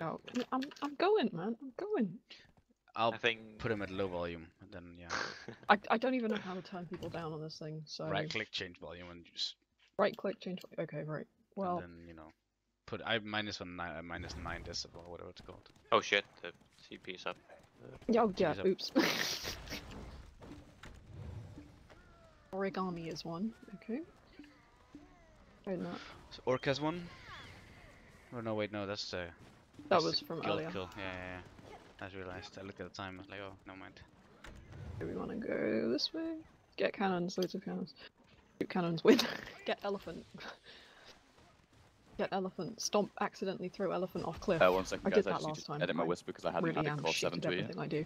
Uh. I'm I'm going, man. I'm going. I'll I think put him at low volume, and then yeah, I I don't even know how to turn people down on this thing. So right click, change volume, and just right click, change. Okay, right. Well, and then you know, put I minus one nine, uh, minus nine decibel, whatever it's called. Oh shit, the CP's up. yeah, oh, yeah. Up. Oops. Origami is one. Okay. Wait, not. So Orc has one. Oh no, wait, no, that's uh, that was from guild earlier. kill. Yeah, yeah, yeah. I realized. I looked at the time. I was like, oh, no mind. Do we want to go this way? Get cannons, loads of cannons. Shoot cannons with. Get elephant. Get elephant. Stomp. Accidentally throw elephant off cliff. Uh, one second, I guys. did that just need last to time. edit my I whisper because I hadn't really had am it call shit seven at to you. I do.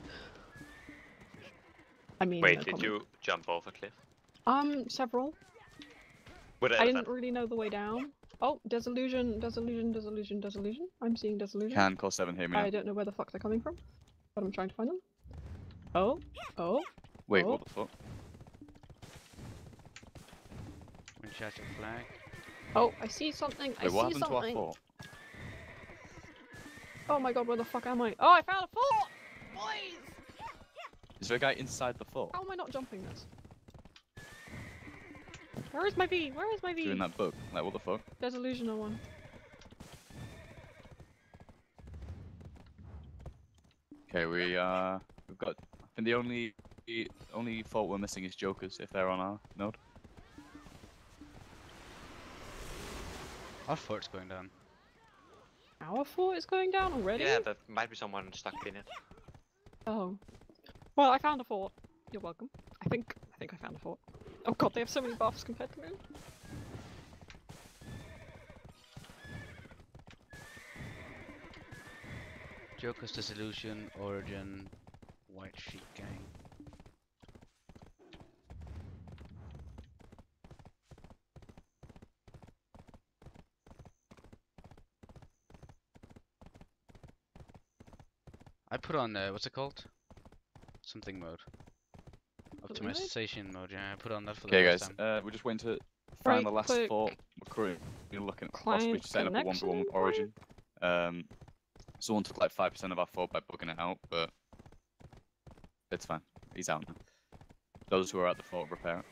I mean, Wait, no did comment. you jump off a cliff? Um, several. With I elephant? didn't really know the way down. Oh, disillusion, disillusion, disillusion, disillusion. I'm seeing disillusion. Can call seven hear me now? I don't know where the fuck they're coming from, but I'm trying to find them. Oh, oh, Wait, oh. what the fuck? Winchester flag. oh! I see something. I Wait, what see happened to our something. fort? Oh my god, where the fuck am I? Oh, I found a fort! Boys! Is there a guy inside the fort How am I not jumping this? Where is my V? Where is my V? doing that book? Like, what the fuck? Disillusioner one. Okay, we uh, we've got. I think the only the only fault we're missing is Jokers if they're on our node. Our fort's going down. Our fort is going down already? Yeah, there might be someone stuck in it. Oh. Well, I found a fort. You're welcome. I think I think I found a fort. Oh god, they have so many buffs compared to me. Joker's Disillusion, Origin, White Sheet Gang. I put on uh, what's it called? Something mode. Something mode? Optimization mode. Yeah, I put on that for Okay, the guys. first time. Uh, we're just waiting to find the last click, fort. We're looking at possibly client just setting up a one for one with Origin. Um, someone took like five percent of our fort by bugging it out, but it's fine. He's out now. Those who are at the fort repair it.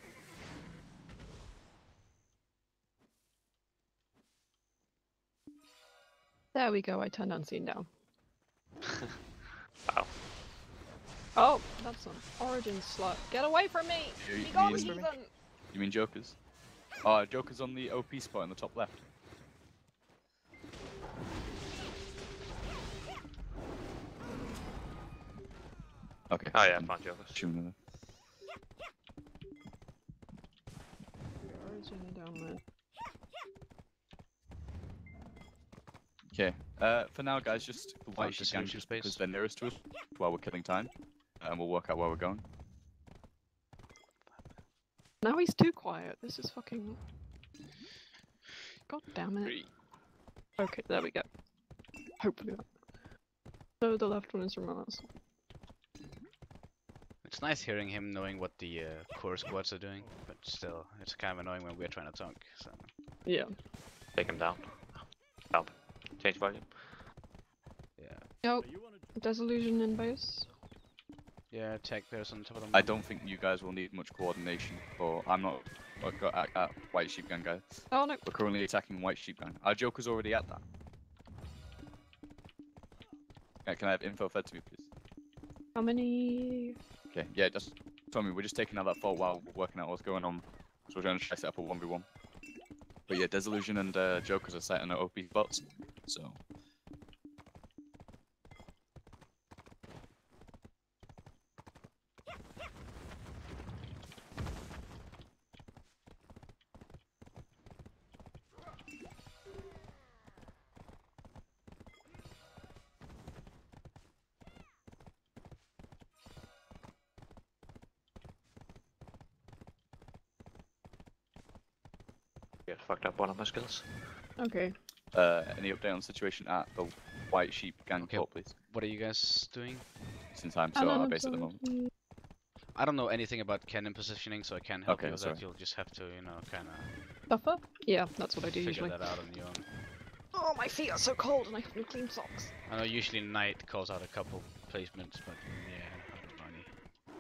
There we go, I turned on down. Wow. Oh, that's an origin slot. Get away from me! You- Be you gone, mean- heathen! You mean Jokers? Oh, Joker's on the OP spot in the top left. Okay. Oh yeah, I'm found Jokers. assuming they're Origin down there. Okay. Uh, for now, guys, just the Find white sheep gang distribution just because space. they're nearest to us while we're killing time, and we'll work out where we're going. Now he's too quiet. This is fucking. God damn it. Okay, there we go. Hopefully. that- So the left one is from us. It's nice hearing him knowing what the uh, core squads are doing, but still, it's kind of annoying when we're trying to talk. So Yeah. Take him down. Up. Change volume. yeah, Nope. Disillusion in base. Yeah, tech bears on top of them. I don't think you guys will need much coordination, but I'm not I've got at, at white sheep gang, guys. Oh no. We're currently attacking white sheep gang. Our Joker's already at that. Yeah, can I have info fed to me, please? How many? Okay, yeah, just tell me. We're just taking out that fort while we're working out what's going on. So we're trying to try to set up a 1v1. But yeah, Disillusion and uh, Jokers are setting at OP spots. So. Skills. Okay. Uh, any update on the situation at the White Sheep Gang Okay. fort, please? What are you guys doing? Since I'm And so then our base at the moment. I don't know anything about cannon positioning, so I can't help Okay, you with sorry. that. You'll just have to, you know, kind of Buffer? Yeah, that's what I do figure usually. that out on your own. Oh, my feet are so cold and I have no clean socks. I know usually Knight calls out a couple placements, but yeah, I don't know any.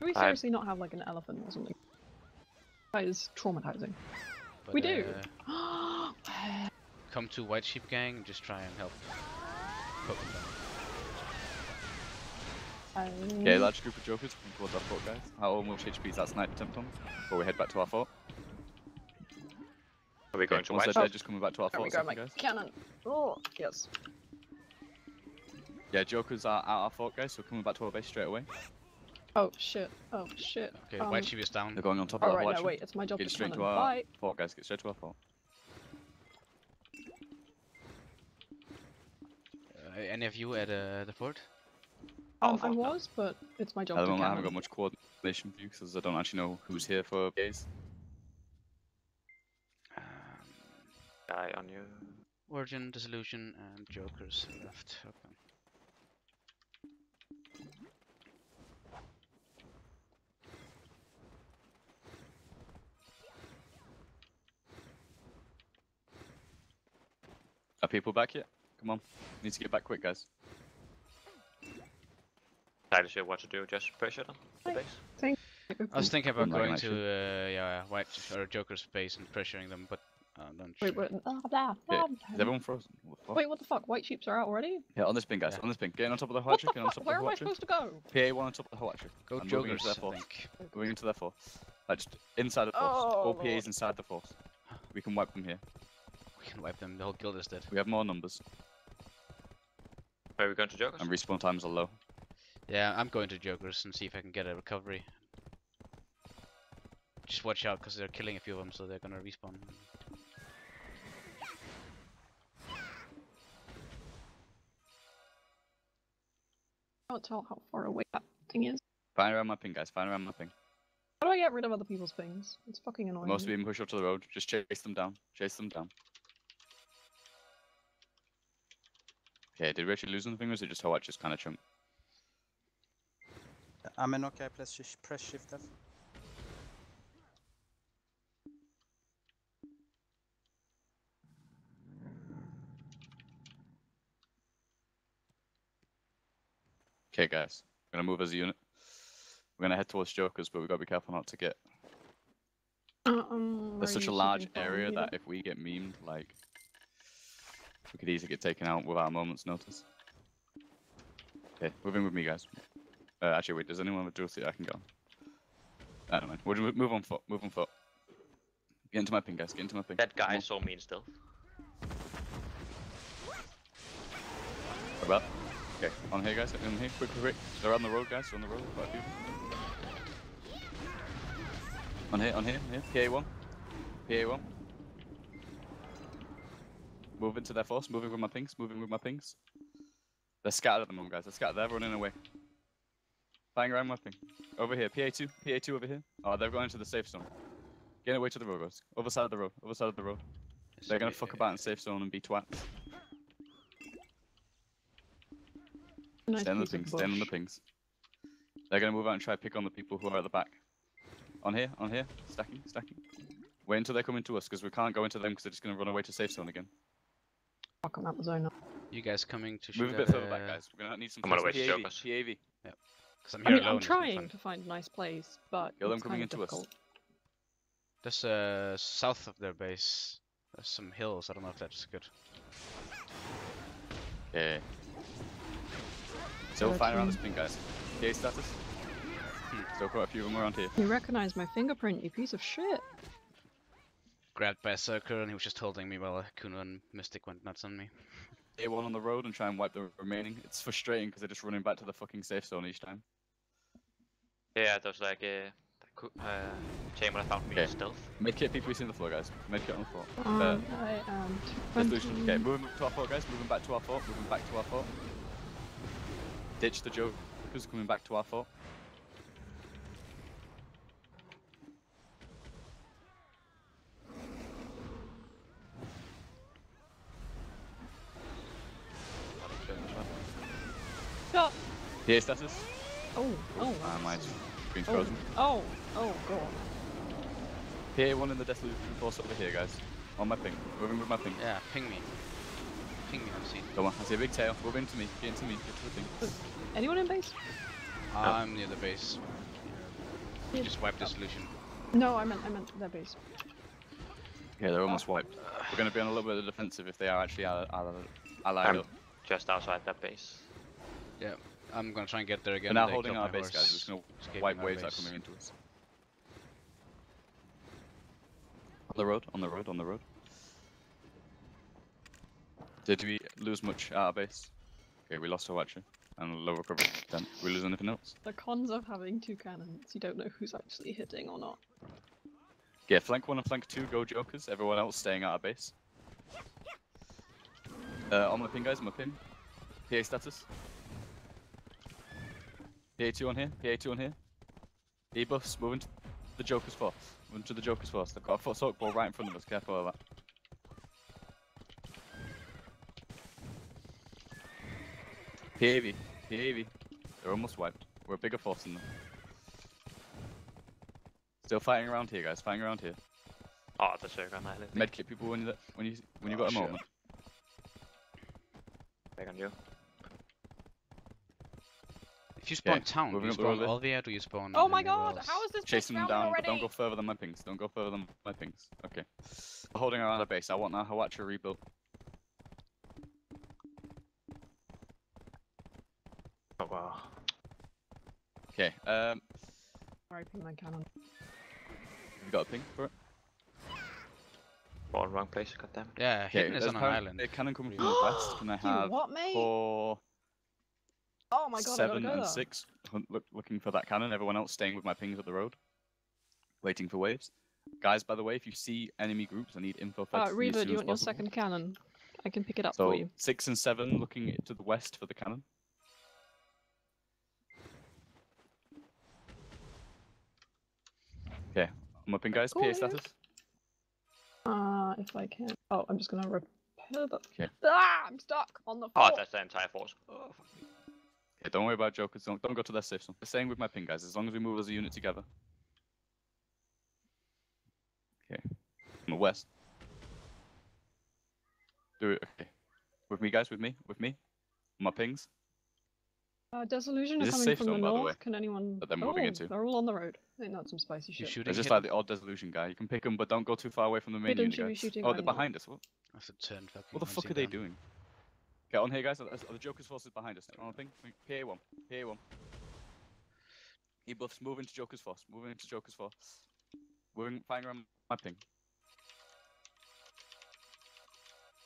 Do we I- seriously not have like an elephant or something? That is traumatizing. But, We do. uh, come to White Sheep Gang and just try and help poke them down. um, Okay, large group of jokers coming towards our fort, guys. How almost HP is that sniper attempt on? Before we head back to our fort. Are we going Okay, to once white? they're just coming back to our There we fort, go, my guys. cannon. Oh, yes. Yeah, jokers are at our fort, guys, so we're coming back to our base straight away. Oh shit. Oh shit. Okay, um, White Sheep is down. They're going on top of Oh our right, fort. no, actually. wait. It's my job Get to straight cannon. to our Bye. fort, guys. Get straight to our fort. Uh, any of you at uh, the fort? Um, Oh, I fuck no. was, but it's my job At the to moment, I haven't cannon. got much coordination for you because I don't actually know who's here for days. Um, Guy on you. Origin, Dissolution, and Jokers left. Okay. Are people back yet? Come on. Need to get back quick, guys. Entirely sure what to do. Just pressure them. The Hi. base. I was thinking about Don't like going to uh, yeah White or Joker's space and pressuring them, but I'm not sure. Wait, wait. Blah, blah, Okay, Is everyone frozen? What the fuck? Wait, what the fuck? White sheeps are out already? Yeah, on this pin, guys. Yeah. On this pin. Getting on top of the What Hwacha. Getting on fuck? top Where of am I supposed to go? PA one on top of the Hwacha. Go I'm Jokers, into their I think. Moving into their fort. Like just inside the force. Oh, All PAs inside the force. We can wipe them here. We can wipe them. The whole guild is dead. We have more numbers Where are we going to Jokers? and respawn times are low. Yeah, I'm going to Jokers and see if I can get a recovery. Just watch out because they're killing a few of them, so they're gonna respawn. I can't tell how far away that thing is. Find around my ping, guys. Find around my ping. How do I get rid of other people's things? It's fucking annoying. Most of them push up to the road. Just chase them down. Chase them down. Okay, did we actually lose anything or was it just Hwacha just kind of chunk? Ja men okej, press, shi- press shift F. Okay, guys. We're gonna move as a unit. We're gonna head towards Jokers, but we gotta be careful not to get. Uh, um, There's such a large area that if we get memed, like, we could easily get taken out without a moment's notice. Okay, move in with me, guys. Uh, actually, wait. Does anyone have a dual seat I can go? I don't mind. We'll move on foot. Move on foot. Get into my ping, guys. Get into my ping. That guy saw me in stealth. About. Okay, on here, guys. On here, quick, quick, quick. They're on the road, guys. They're on the road. Quite a few. On here, on here, on here. PA1. PA1. Moving to their force. Moving with my pings. Moving with my pings. They're scattered at the moment, guys. They're scattered. They're running away. Bang around my ping. Over here. PA2. PA2 over here. Oh, they're going into the safe zone. Getting away to the road, guys. Other side of the road. Other side of the road. They're gonna fuck about in safe zone and be twats. Nice Stay on the piece of pings, stay on the bush. pings. They're gonna move out and try to pick on the people who are at the back. On here, on here, stacking, stacking. Wait until they're coming to us, because we can't go into them because they're just gonna run away to safe zone again. Fuck, I'm out the zone now. You guys coming to shoot Move a bit at, further back, guys. We're gonna need some I'm on the fast way to PAV, Jokers. Cause I'm I mean, alone. I'm it's gonna be trying to find a nice place, but Kill them coming kind of into us. difficult. There's uh south of their base. There's some hills. I don't know if that's good. Yeah. Still Thirteen. fine around this ping, guys. PA status. Still quite a few of them around here. You recognize my fingerprint, you piece of shit. Grabbed by a Circer and he was just holding me while a Kuno and Mystic went nuts on me. A1 on the road and try and wipe the remaining. It's frustrating because they're just running back to the fucking safe zone each time. Yeah, there's like a cou- uh, chamber that found me in Okay. stealth. Medkit PPC on the floor, guys. Medkit on the floor. Uh, Um, I am Resolution. 20. Okay, moving to our fort, guys. Moving back to our fort. Moving back to our fort. Ditch the jokers coming back to our fort. Shot. PA status. Oh, oh. Ah, my screen's oh, frozen. oh, oh, god. PA1 in the Desolation force over here, guys. On my ping. Moving with my ping. Yeah, ping me. Ping me on scene. Come on, I see a big tail. Move into me. Get into me. Get to the thing. Anyone in base? I'm near the base. Yeah. Just wipe the solution. No, I meant I meant their base. Yeah, they're almost wiped. We're going to be on a little bit of the defensive if they are actually allied, allied I'm up. just outside that base. I'm gonna try and get there again. We're now holding our my base, guys. We're horse, just going to escaping wipe our waves that are coming into us. On the road, on the road, on the road. Did we lose much at our base? Okay, we lost our watcher and low recovery. Then we lose anything else? The cons of having two cannons, you don't know who's actually hitting or not. Yeah, flank one and flank two, go jokers. Everyone else staying at our base. Uh, on my pin, guys, on my pin. PA status. PA2 on here, PA2 on here. E buffs, moving to the Joker's force. Moving to the Joker's force. They've got a foot soak ball right in front of us, careful of that. PAV, PAV. They're almost wiped. We're a bigger force than them. Still fighting around here, guys. Fighting around here. Oh, the circle on island. Medkit people when you when you when you Oh, got a shit. moment. Back on you. If you spawn Okay, town, do moving you up the spawn Olvia? Do you spawn? Oh my god, else? how is this Chase them down, already? but don't go further than my pings. Don't go further than my pings. Okay. We're holding around the base. I want our Hwacha rebuilt. Oh wow. Okay. Um, Sorry, ping my cannon. you got a ping for it? All wrong place, goddamn. Yeah, Okay. hidden is there's on an island. A cannon coming from the west. Can I You have what, mate? four, Oh my god, seven, gotta go and there. six look, looking for that cannon? Everyone else staying with my pings up the road, waiting for waves. Guys, by the way, if you see enemy groups, I need info fed Uh, to me as Reva, soon do you as want your second cannon? I can pick it up So for you. six and seven looking to the west for the cannon. Okay, I'm up in guys. Cool, PA status. Uh, if I can. Oh, I'm just gonna repair the. Okay. Ah, I'm stuck on the Oh, that's the entire force. Oh, fuck. Yeah, don't worry about jokers. Don't don't go to their safe zone. The same with my ping guys. As long as we move as a unit together. Okay, I'm at west. Do it. Okay, with me guys. With me. With me. My pings. Uh, Disillusion Is are this coming safe from the zone, by the north. way, Can anyone? that they're moving oh, into? They're all on the road. Ain't that some spicy shit? shooting? There's just like the odd disillusion guy. You can pick them, but don't go too far away from the main unit. guys. oh, they're behind us. What? I have to turn fucking What the fuck scene are they down. doing? Okay, on here, guys. Are, are the Joker's forces behind us? On thing. PA one. PA one. E buffs. Move into Joker's force. Moving into Joker's force. Moving. Firing around my ping.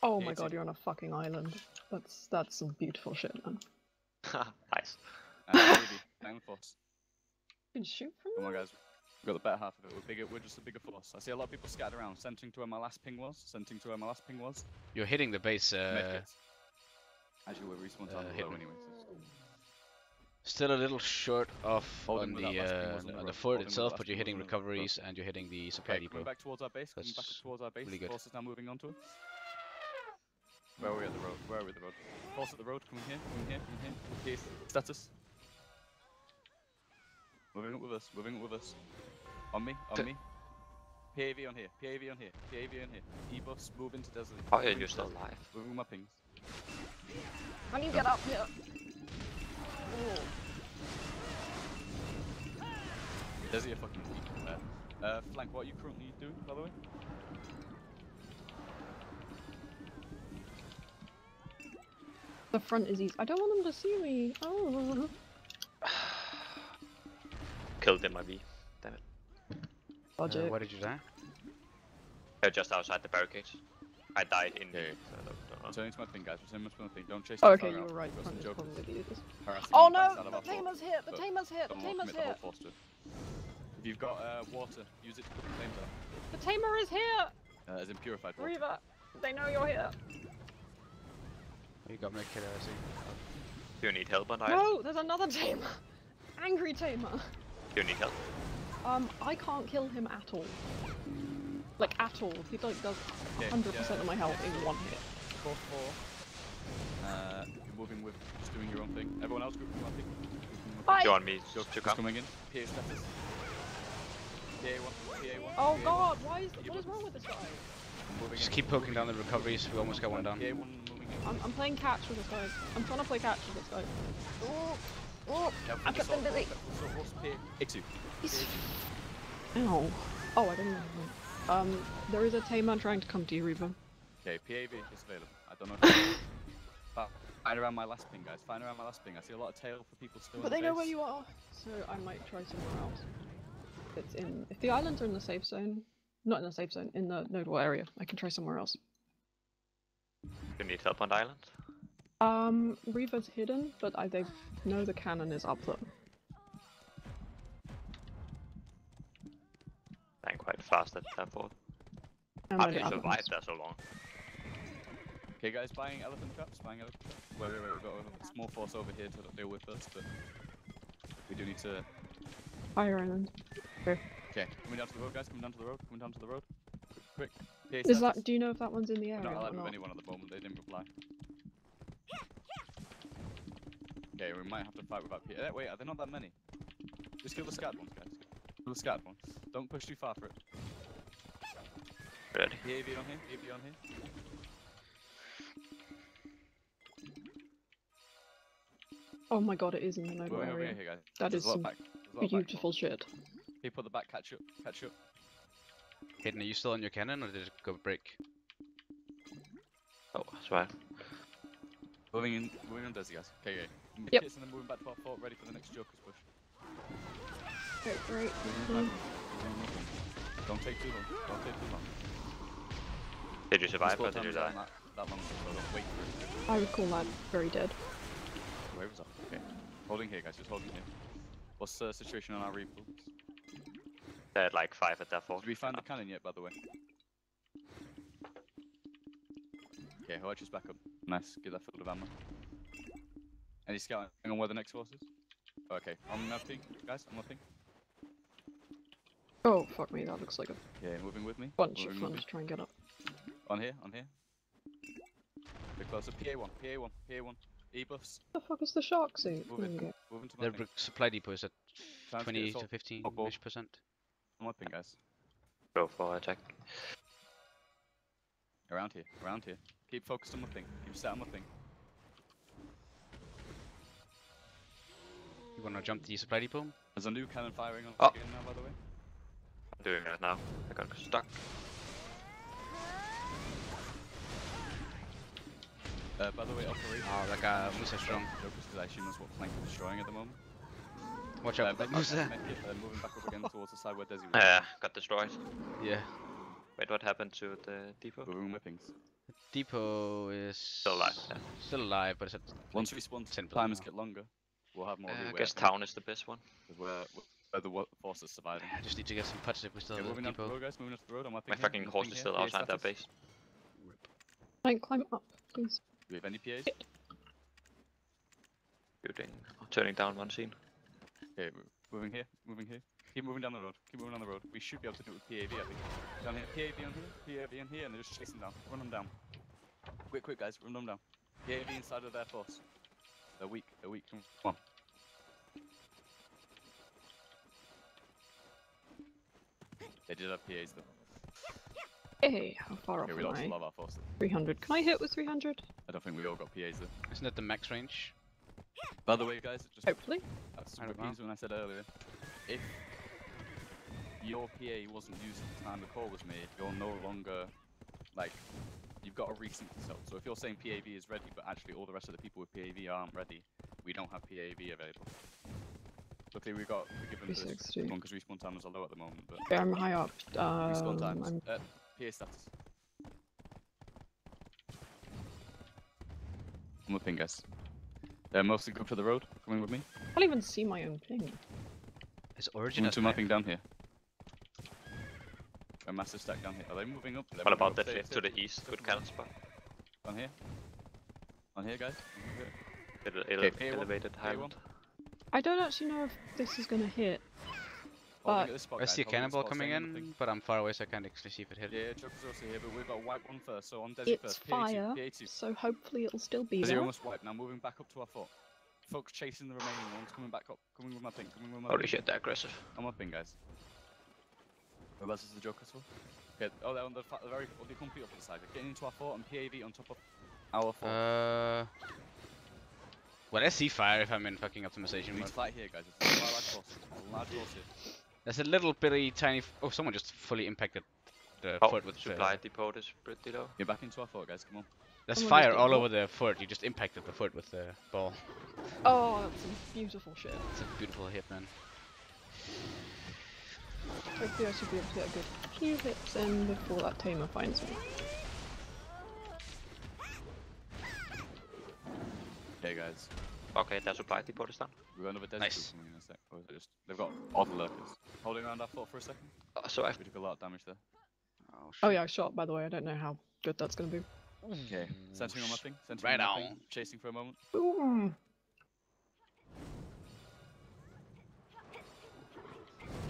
Oh my god, you're on a fucking island. That's that's some beautiful shit, man. nice. Uh, baby. Force. You can shoot from Come on, there? guys. We've got the better half of it. We're bigger. We're just a bigger force. I see a lot of people scattered around, centering to where my last ping was. Centering to where my last ping was. You're hitting the base. Uh, Medkits. Actually, we're respawn uh, low anyway. so- still a little short off Holding on the that last ping uh, on the the fort itself, but you're hitting was on the road. recoveries and you're hitting the supply Okay, depot. back towards our base. Coming back That's towards our base. really the good. forces now moving onto us. Where are we at the road? Where are we at the road? Force at the road. Coming here. Coming here. Coming here. Case status. Moving up with us. Moving up with us. On me. On T- me. PAV on here. PAV on here. PAV on here. E-buffs move into desert. Oh, yeah, you're still alive. Moving my pings. Can you get up here? Oh. Desi, a fucking weak. Uh, uh, flank. What are you currently doing, by the way? The front is easy. I don't want them to see me. Oh. Killed him, my V. Damn it. Uh, Logic. why did you die? They're just outside the barricade. I died in Okay. the. The- the- Turning to my ping, guys. Returning to my ping. Don't chase Oh, okay, far you out. were right. We've got Front some is jokers probably the easiest. Oh no! The our fort. tamer's here! The but tamer's here! The Don't tamer's commit here! force to it. If you've got uh, water, use it to put the flames out. The tamer is here! Uh, as in purified water. Reva! They know you're here. You got me killer, I see. Do you need help on island? No! There's another tamer! Angry tamer! Do you need help? Um, I can't kill him at all. Like, at all. He like, does 100% yeah, of my health in one hit. Four, four. Uh, you're moving with just doing your own thing. Everyone else grouping one thing. Bye! Do you want me Just, to just come? coming in. PA status. PA1, PA1. Oh PA1. god, why is- You what is wrong with this guy? Just in. keep poking down the recoveries. We almost got one down. PA one moving in. I'm, I'm playing catch with this guy. I'm trying to play catch with this guy. Oh, oh, Yeah, I kept them busy. So what's PA? A2. He's... Ow. Oh, I didn't know. Um, there is a tamer trying to come to you, Reaver. Okay, PAV is available. I don't know. If but find around my last ping, guys. Find around my last ping. I see a lot of tail for people still. But in they know where you are, so I might try somewhere else. It's in. If the islands are in the safe zone, not in the safe zone, in the nodal area, I can try somewhere else. Do You need help on the island? Um, Reaver's hidden, but I they know the cannon is up there. I'm quite fast at that fort. How I do you survive that so long? Okay, guys, buying elephant traps. Buying elephant traps. Wait, wait, wait. We've got a small force over here to deal with us, but we do need to. Fire island. Okay, coming down to the road, guys. Coming down to the road. Coming down to the road. Quick. PA Is that? Do you know if that one's in the I'm area not or allowed with not? anyone at the moment. They didn't reply. Okay, we might have to fight without PA. Eh, Wait, are there not that many? Just kill the scattered ones, guys. Kill the scattered ones. Don't push too far for it. Ready. PAV on here. PAV on here. Oh my god, it is in the nodal We're over area. here, guys. That There's is some back. There's a lot of back beautiful shit. People at the back, catch up. Catch up. Hayden, are you still on your cannon or did it go break? Oh, that's right. Moving in, moving on Desi, guys. Okay, okay. Yep. Kits and then moving back to our fort, ready for the next Joker's push. Great, great. Moving back. Moving back. Don't take too long. Don't take too long. Did you survive or did you die? That, that long, so don't wait for it. I would call that very dead. Where was that? Okay. Holding here, guys. Just holding here. What's the situation on our rebuilds? They had like five at that fort. Did we find the cannon yet, by the way? Okay, Hodge back up. Nice. Get that filled with ammo. Any scouting on where the next horse is? Okay, I'm nothing, guys. I'm nothing. Oh, fuck me, that looks like a Yeah, moving with me. bunch of fun with to try and get up. On here, on here. Bit closer. PA1, PA1, PA1. E-buffs. the fuck is the shark suit? Move There it. we go. Moving to my The ping. supply depot is at Time 20 to assault. 15 Oh, ball. ish percent. On my ping, guys. Go for attack. Around here, around here. Keep focused on my thing. Keep set on my thing. You wanna jump to the supply depot? There's a new cannon firing on Oh. again now, by the way. I'm doing it now. I got stuck. Uh, by the way, operation. Oh, that guy Musa strong. Joker's because I assume that's what flank is destroying at the moment. Watch Uh, out, back- Musa. back- back here, uh, moving back up again towards the side where Desi was. Yeah, got destroyed. Yeah. Wait, what happened to the depot? Moving my pings. Depot is Still alive, yeah. Still alive, but it's at Once respawn 10% timers get longer, we'll have more Uh, I guess town is the best one. we're, we're the wo- force that's surviving. I just need to get some putts if we still Okay, have moving the the depot. road, guys. Moving up the road. I'm My here, fucking horse is still PA outside their status. base. Try and climb up, please. Do we have any PAs? Shooting, turning down one scene. Okay, moving here, moving here. Keep moving down the road. Keep moving down the road. We should be able to do it with PAV, I think. Down here, PAV on here, PAV on here, and they're just chasing down. Run them down. Quick, quick, guys, run them down. PAV inside of their force. They're weak. They're weak. Come on. They did have PAs though. Hey, how far Okay, off we am lost a I? lot of our force. 300. Can I hit with 300? I don't think we all got PAs though. Isn't that the max range? By the way, guys, just Hopefully. That's I don't repeats when I said earlier. If your PA wasn't used at the time the call was made, you're no longer like you've got a recent result. So if you're saying PAV is ready, but actually all the rest of the people with PAV aren't ready, we don't have PAV available. Luckily, we've got we given this 360. one because respawn times are low at the moment, but Yeah, I'm high up. respawn Um, times. I'm Uh, PA status. I'm looking, guys. They're mostly good for the road. Coming with me. I can't even see my own thing. It's Origin Moving at to five? mapping down here. A massive stack down here. Are they moving up? They're What moving about up. that Stay- to the east? stay Good from cannon there. spot. On here. On here, guys. On here. Ele- Okay, ele- PA1, elevated PA1. highland. I don't actually know if this is gonna hit. Holding But- at spot, I see a holding at this cannonball coming staying on the in, but I'm far away so I can't actually see if it hit. Yeah, Joker's also here, but we've got to wipe one first. So on Desi It's first. PA2, fire, PA2. so hopefully it'll still be Desi there. almost wiped. Now moving back up to our foot. Folks chasing the remaining ones. Coming back up. Coming with my thing. Coming with my Holy thing. shit, they're aggressive. I'm up in, guys. Whereabouts is the Joker's for? Okay, oh, they're on the, fa- the very on the complete opposite side. They're getting into our fort and PAV on top of our fort. Uh. Well, I see fire if I'm in fucking optimization we need mode. to fight here, guys. It's a large force. A large force here. There's a little bitty tiny. F- oh, someone just fully impacted the Oh, fort with supply Uh, depot is pretty low. Get back into our fort, guys. Come on. there's Someone fire got all over the fort. You just impacted the fort with the ball. Oh, that's some beautiful shit. It's a beautiful hit, man. Hopefully I should be able to get a good few hits in before that tamer finds me. Okay, guys. Okay, their supply depot is down. We've got another desert Nice. nice. coming in a sec. Or is it just they've got all the lurkers holding around our fort for a second. Uh, so I We took a lot of damage there. Oh, Oh yeah, I shot by the way, I don't know how good that's gonna be. Okay, centering on my thing. Centering Right on my thing. on. Chasing for a moment. Boom!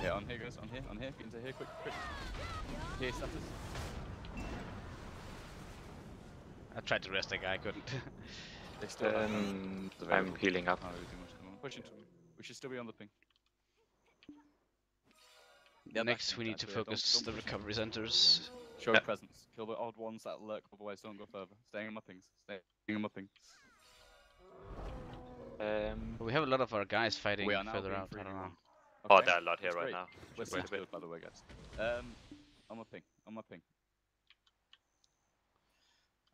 Yeah, on here, guys. On here. On here. Get into here, quick, quick. Here, status. I tried to rest the guy, I couldn't. They still Um, the I'm healing up. Can't really do much at the moment. Push into him. We should still be on the ping. Yeah, Next, we need to guys, yeah, don't- focus don't the push in. recovery centers. Show Yeah. presence. Kill the odd ones that lurk, otherwise don't go further. Staying on my pings. Staying on my ping. Um, we have a lot of our guys fighting We are further being out. I don't know. 3v1. oh, Okay, there are a lot here that's right great. now. We're Should still bit. by the way, guys. Um, on my ping. On my ping.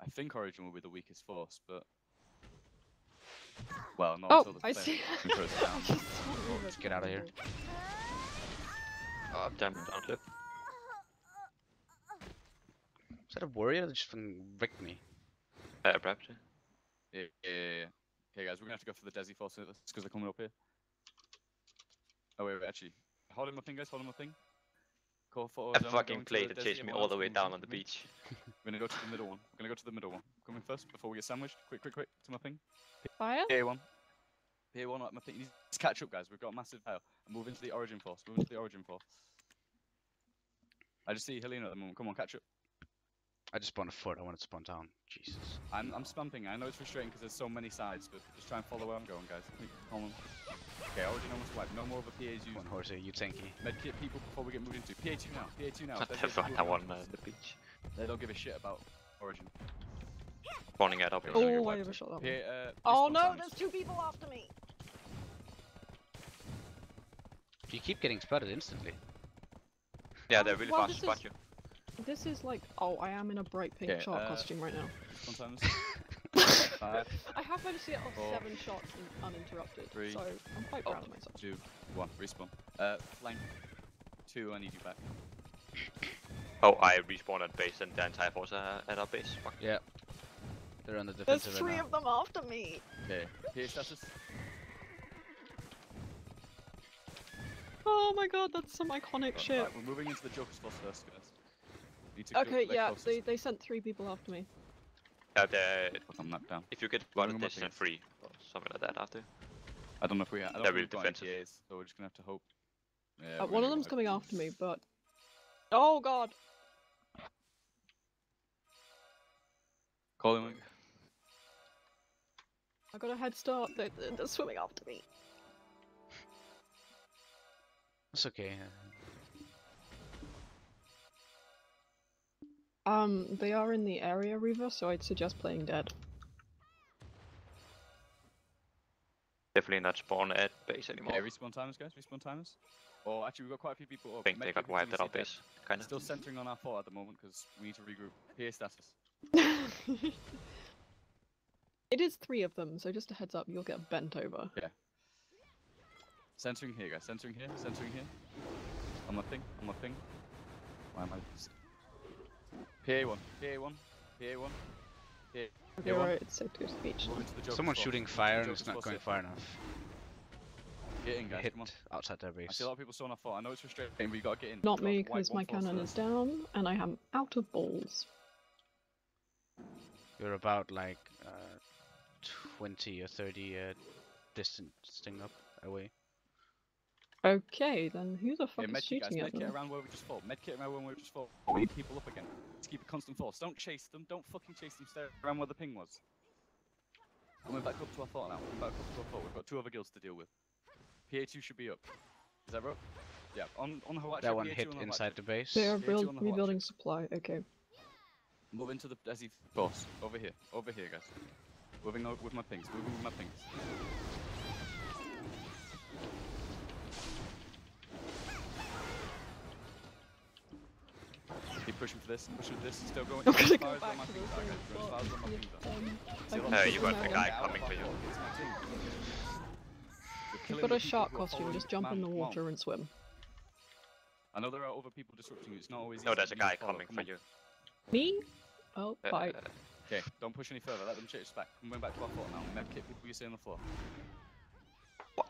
I think Origin will be the weakest force, but well, not Oh, until the I thing see. throws it down. let's get out of here. Oh, damn, don't look. Is that a warrior that just fucking wrecked me? Uh, perhaps. yeah. Yeah, yeah, yeah, yeah. Okay, guys, we're gonna have to go for the Desi force because they're coming up here. Oh wait, wait, actually, hold him my ping, guys. Hold him my ping. Call for A fucking going to plane the that chased me all the way down on the beach. We're gonna go to the middle one. We're gonna go to the middle one. Coming first before we get sandwiched. Quick, quick, quick to my ping. Fire? PA one. PA one at my ping. You need to catch up, guys. We've got a massive pile. Move into the origin force. Move into the origin force. I just see Helena at the moment. Come on, catch up. I just spawned a fort. I wanted to spawn down. Jesus. I'm, I'm spamping. I know it's frustrating because there's so many sides, but just try and follow where I'm going, guys. Quick, Calm on. Okay, origin almost wiped. No more of the PAs used. One horsey, you tanky. Medkit people before we get moved into. PA2 now. PA2 now. What There's the a fuck, people that one around uh, the beach. They don't give a shit about origin. Spawning at up. Okay, we're gonna get Oh, I wiped. overshot that PA, one. uh, Oh no, times. there's two people after me! You keep getting spotted instantly. Yeah, they're really Well, fast to spot is- you. This is like, oh, I am in a bright pink Okay, shark uh, costume right now. Respawn times. Five, I have managed to get off four, seven shots in- uninterrupted, three, so I'm quite oh, proud of myself. two, one. Respawn. Uh, flank. Two, I need you back. Oh, I respawned at base and the entire force are at our base. Fuck. Yeah. They're on the There's defensive three right now. of them after me! Okay. PA status. Oh my god, that's some iconic Right, shit. right, we're moving into the Joker's force first, guys. Need to go- Okay, yeah, closest. they, they sent three people after me. Uh, the, I'm knocked down. if you get one Moving up addition against- free or something like that after. I don't know if we. I don't They're think really we've got defensive. PAs, so we're just gonna have to hope. Yeah, Uh, one gonna of them's hope. coming after me, but. Oh god! Call him. I got a head start, they're, they're- they're swimming after me. It's okay. Um, they are in the area, Reaver, so I'd suggest playing dead. Definitely not spawn at base anymore. Yeah, respawn timers, guys. Respawn timers. Or actually, we've got quite a few people. I think they got wiped at our base. Kinda. Still centering on our fort at the moment because we need to regroup. PA status. it is three of them, so just a heads up, you'll get bent over. Yeah. Centering here, guys. Centering here. Centering here. On my thing. On my thing. Why am I? PA one. PA one. PA one. Okay, Yeah, one. alright, it's safe to go to the beach. Move into the Joker's Someone's force. shooting fire and it's not going here. far enough. Get in, guys. Hit Come on. outside their I see a lot of people still on our fort. I know it's frustrating, but you gotta get in. Not me, got to wipe because my force cannon is down, and I am out of balls. You're about like uh, 20 or 30 uh, distancing up away. Okay, then who the Yeah, fuck is medkit, guys. shooting at Medkit around where we just fought. Medkit around where we just fought. We need people up again. Let's keep a constant force. Don't chase them. Don't fucking chase them. Stay around where the ping was. Coming back up to our fort now. Coming back up to our fort. We've got two other guilds to deal with. PA2 should be up. Is that right? Yeah, on on the Hawaii. That one PA2 hit on inside the base. They are build, the watch. rebuilding supply. Okay. Move into the Desi force. Over here. Over here, guys. Moving over with my pings. Moving with my pings. Keep pushing for this. Pushing for this. Still going. I'm Go as gonna go back to pings this are, one. guys. Go as far as where my pings are. Um, See I what can see you got the guy coming for you. It's my team. We're If killing you've got a shark people who are costume, just jump in the water and swim. I know there are other people disrupting you. It's not always. No, there's a for you to guy coming for you. Me? Oh, bye. uh, Okay, don't push any further. Let them chase us back. I'm going back to our fort now. Medkit people you see on the floor. What?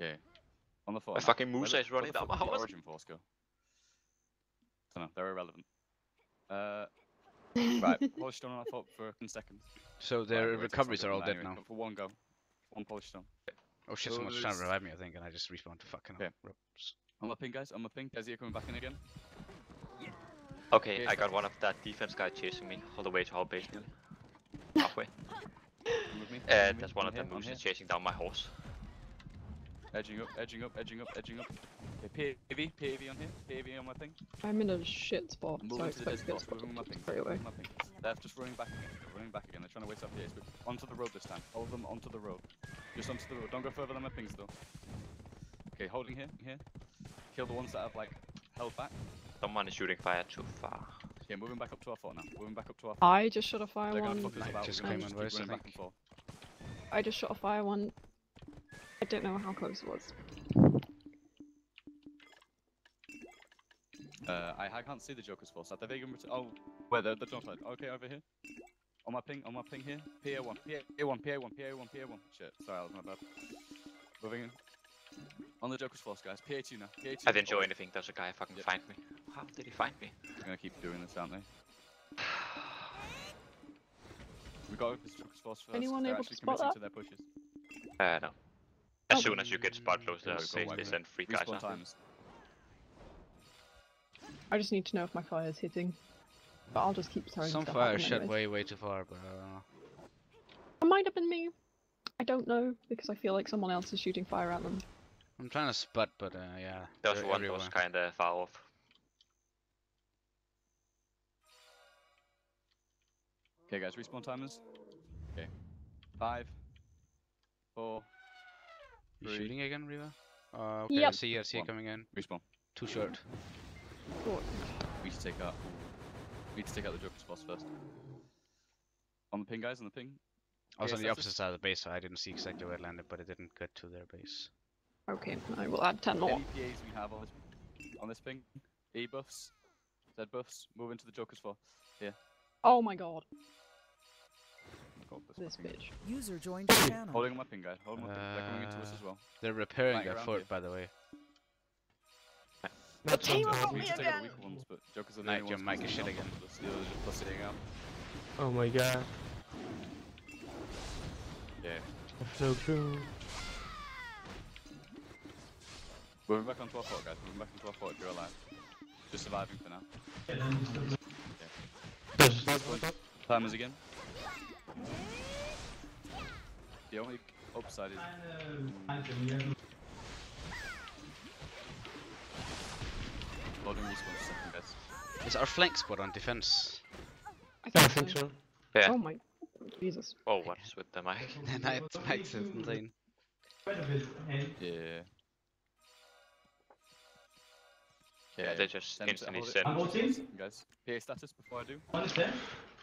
Okay. On the floor. My now. fucking Where Musa the- is running where the down my fuck did the house. Origin force go? Dunno, they're irrelevant. Uh, right, polish stone on our fort for a second. So their wait, it's not recoveries are all dead anyway, now. For one go. One polish stone. Oh shit, So someone's trying to revive me, I think, and I just respawned to fucking Okay. ropes. On my ping, guys. On my ping. Desi coming back in again. Okay, Okay, I got one of that defense guy chasing me all the way to our base nearly. Halfway. Come with me. come Uh, there's one of them here, who's chasing down my horse. Edging up, edging up, edging up, edging up. Okay, PAV, PAV on here. PAV on my ping. I'm in a shit spot, so I Moving to the expect to dead get spot. Moving with my spotted ping. straight away. moving my ping. They're just running back again. They're running back again. They're trying to waste our PAs. But onto the road this time. Hold them onto the road. Just onto the road. Don't go further than my pings though. Okay, holding here, here. Kill the ones that have like held back. Someone is shooting fire too far. Okay, moving back up to our fort now. Moving back up to our fort. I just shot a fire They're gonna one. fuck us about. just we're gonna came just keep running back and forth. I just shot a fire one. I don't know how close it was. Uh, I, I can't see the Joker's force. Are they vegan? ret- Oh, where they're, they're not side. Okay, over here. On my ping, on my ping here. PA1, PA1, PA1, PA1, PA1. Shit, sorry, that was my bad. Moving in. On the Joker's force, guys. PA2 now. PA2. I didn't show anything, there's a guy fucking Yep. find me. How did he find me? They're gonna keep doing this, aren't they? We got this Joker's force first. Anyone They're able to actually spot that? to their pushes. Uh, no. As Oh. soon as you get spot close to Yeah, the go safe, wide they send three guys Respawn after. times. I just need to know if my fire is hitting. But I'll just keep throwing Some fire at shot anyways. way, way too far, but I don't know. It might have been me. I don't know because I feel like someone else is shooting fire at them. I'm trying to spot, but uh, yeah. There was one that was kinda far off. Okay, guys, respawn timers. Okay. Five. Four. You three, shooting again, Riva? Uh, okay, Yep. I see, I see it One. coming in. Respawn. Too short. Cool. We need to take out. We need to take out the Joker's boss first. On the ping, guys, on the ping. I was Yes, on the that's opposite side of the base, so I didn't see exactly where it landed, but it didn't get to their base. Okay, I will add 10 more. Any PAs we have on this on this ping? E buffs, Z buffs. Move into the Joker's for. Oh my god, Oh, this this fucking- bitch. User joined your channel. Holding on my ping, guys. Holding my ping. They're coming into us Uh, as well. They're repairing Flying their around fort, here. by the way. The team sounds got awesome. We me take the again! weaker ones, but Jokers are the Knight, only your ones mic is shit again. The others are just busting out. Oh my god, Yeah. that's so true. Moving back onto our fort, guys. Moving back into our fort if you're alive. Just surviving for now. Yeah. that hold? Timers again. The only upside is loading respawn for a second, guys. Is our flank squad on defense? I Yeah, I think, think so. Yeah. Oh my, Jesus. Oh, what's with the mic? Knight, Knight's insane. Yeah. Yeah, they just send- instantly hold it- send. hold it for a second, Guys, PA status before I do.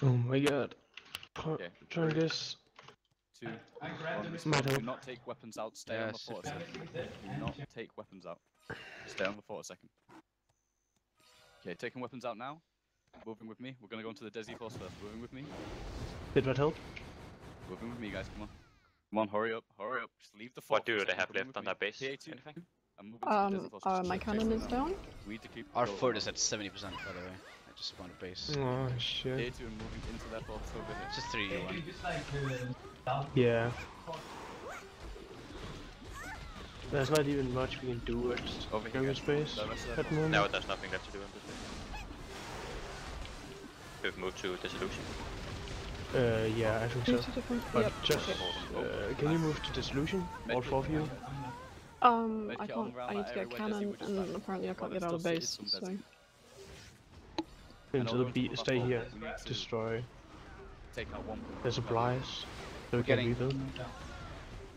Oh my god. Try, Okay. try this. Two. one, Might respawn. Do not take weapons out. Stay Yeah, on the fort a second. Do not take weapons out. Stay on the fort a second. Okay, taking weapons out now. Moving with me. We're gonna go into the Desi force first. Moving with me. Did that help? Moving with me, guys. Come on. Come on, hurry up, hurry up. Just leave the fort. What for do they have come in left with on me. their base? PA2. Anything? I'm moving to the Um, Desi force. uh, my cannon is down. down. We need to keep Our going fort is at 70%, by the way. I just spawned a base. Oh shit. PA2 and moving into their forts over here. It's a 3 1. Yeah. There's not even much we can do at Over here, Jungle. Space The rest of at the moment. No, there's nothing left to do on this base. We've moved to Dissolution. Uh, yeah, I think so. Two different. But Yep. just, okay. uh, can you move to Dissolution? All four of you? Um, I can't. I need to get where Desi cannon, and apparently I can't get out of still base. So Desi. Into the those B, people stay before, here. we need to- Destroy. Take out one. There's supplies. So we can getting- rebuild.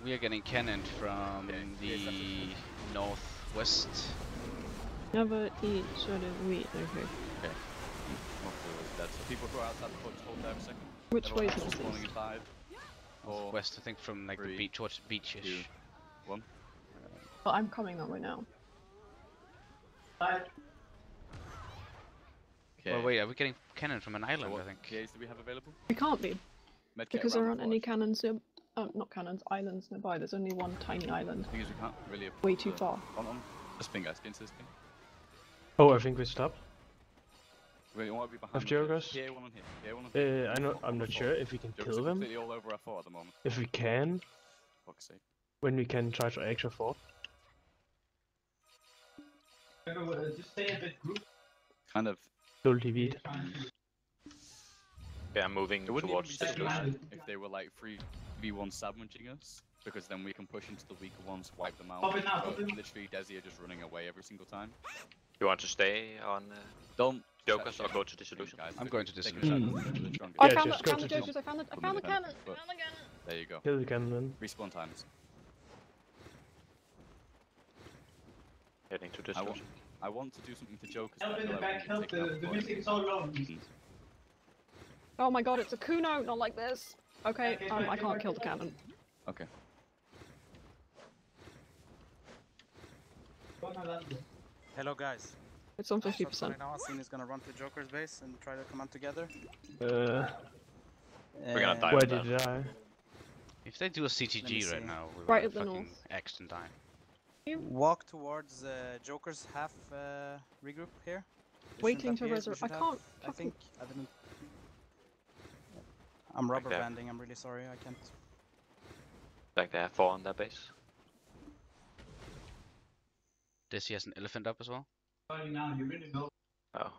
We are getting cannoned from Okay, the here's something. northwest. never eat shredded wheat. Okay. Hopefully it's dead. So people who are outside the fort, hold there for a second. Which Everyone way is else is spawning this? five, four, West, I think from like three, the beach towards beachish. two, one. Well, I'm coming that way now. Okay. Well, wait, are we getting cannon from an So island? what I think. PAs do we have available? We can't be Medkit because there aren't any fort. cannons near. Oh, not cannons. Islands nearby. There's only one tiny island. Thing is, we can't really. Way too the- far. On, on. Just ping, guys. Get into this ping. Oh, I think we stopped. We want to be behind. Have the Jurgos? ships. One on here. PA one on here. Uh, I know. I'm not sure if we can Jurgos kill them. all over our fort at the moment. If we can, Fuck's sake. when we can try to extra fort. Kind of. Slowly TV. Yeah, I'm moving It wouldn't towards be the solution. if they were like free v1 sandwiching us, because then we can push into the weaker ones, wipe them out. Pop it but pop it now. literally, Desi are just running away every single time. You want to stay on uh, Don't. Jokers set or go to dissolution? Guys, I'm going to take a dissolution. shot into the strongest. I Yeah, found, just the, go found the to- jokers. I found it. I found the cannon. I found the cannon. There you go. Kill the cannon. Respawn times. Heading to I want, dissolution. I want to do something to Jokers. Help in the like back, help. take it out The, the music is so low. reasons. Oh my god, it's a Kuno, not like this. Okay, Okay, um, I can't kill the cannon. Okay. Hello guys. It's on 50%. Right now, Asin is gonna run to Joker's base and try to command together. Uh, We're gonna die. where did that. I? If they do a CTG right now, we're Right gonna at the fucking north. axed and die. Walk towards uh, Joker's half uh, regroup here. They Waiting have to PAs, resurrect- I have- can't I fucking- think I didn't. I'm rubber there. banding. I'm really sorry. I can't. Like they have four on their base. Does he has an elephant up as well? Oh. All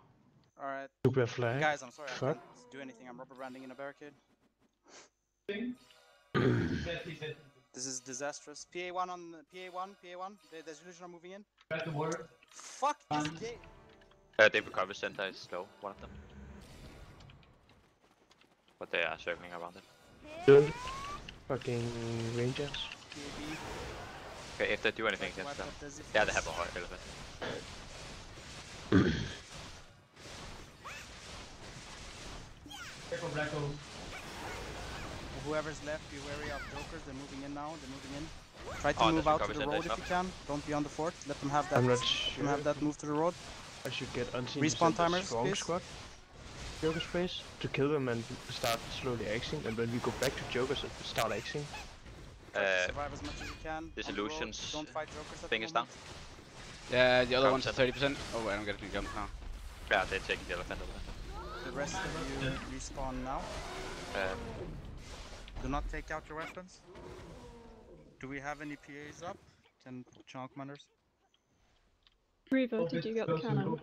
right, Nuclear flag. guys. I'm sorry. I can't do anything. I'm rubber banding in a barricade. This is disastrous. PA1 on the- PA1, PA1. The Desillusion are moving in. Fuck this game. Uh, the recovery center is slow, one of them. But they are circling around it. Good. Fucking rangers. PAB. Okay, if they do anything Wipe against them. out Desi Yeah, they have a hard elephant. Whoever's left, be wary of jokers. They're moving in now. They're moving in. Try to Oh, move out to the road if you can. Don't be on the fort. Let them have that. I'm not Let sure. them have that move to the road. I should get unseen Respawn to timers, strong please. squad. Joker space to kill them and start slowly axing, and when we go back to Jokers, start axing. Uh, survive as much as you can. on the road. Dissolutions Don't fight jokers at thing the is moment. Yeah, the other Recovery one's at 30%. Oh, wait, I'm getting jumped now. Yeah, they're taking the elephant over there. The rest of you respawn now. Um, Do not take out your weapons. Do we have any PAs up? Can channel commanders? Reaver, did you get the cannon?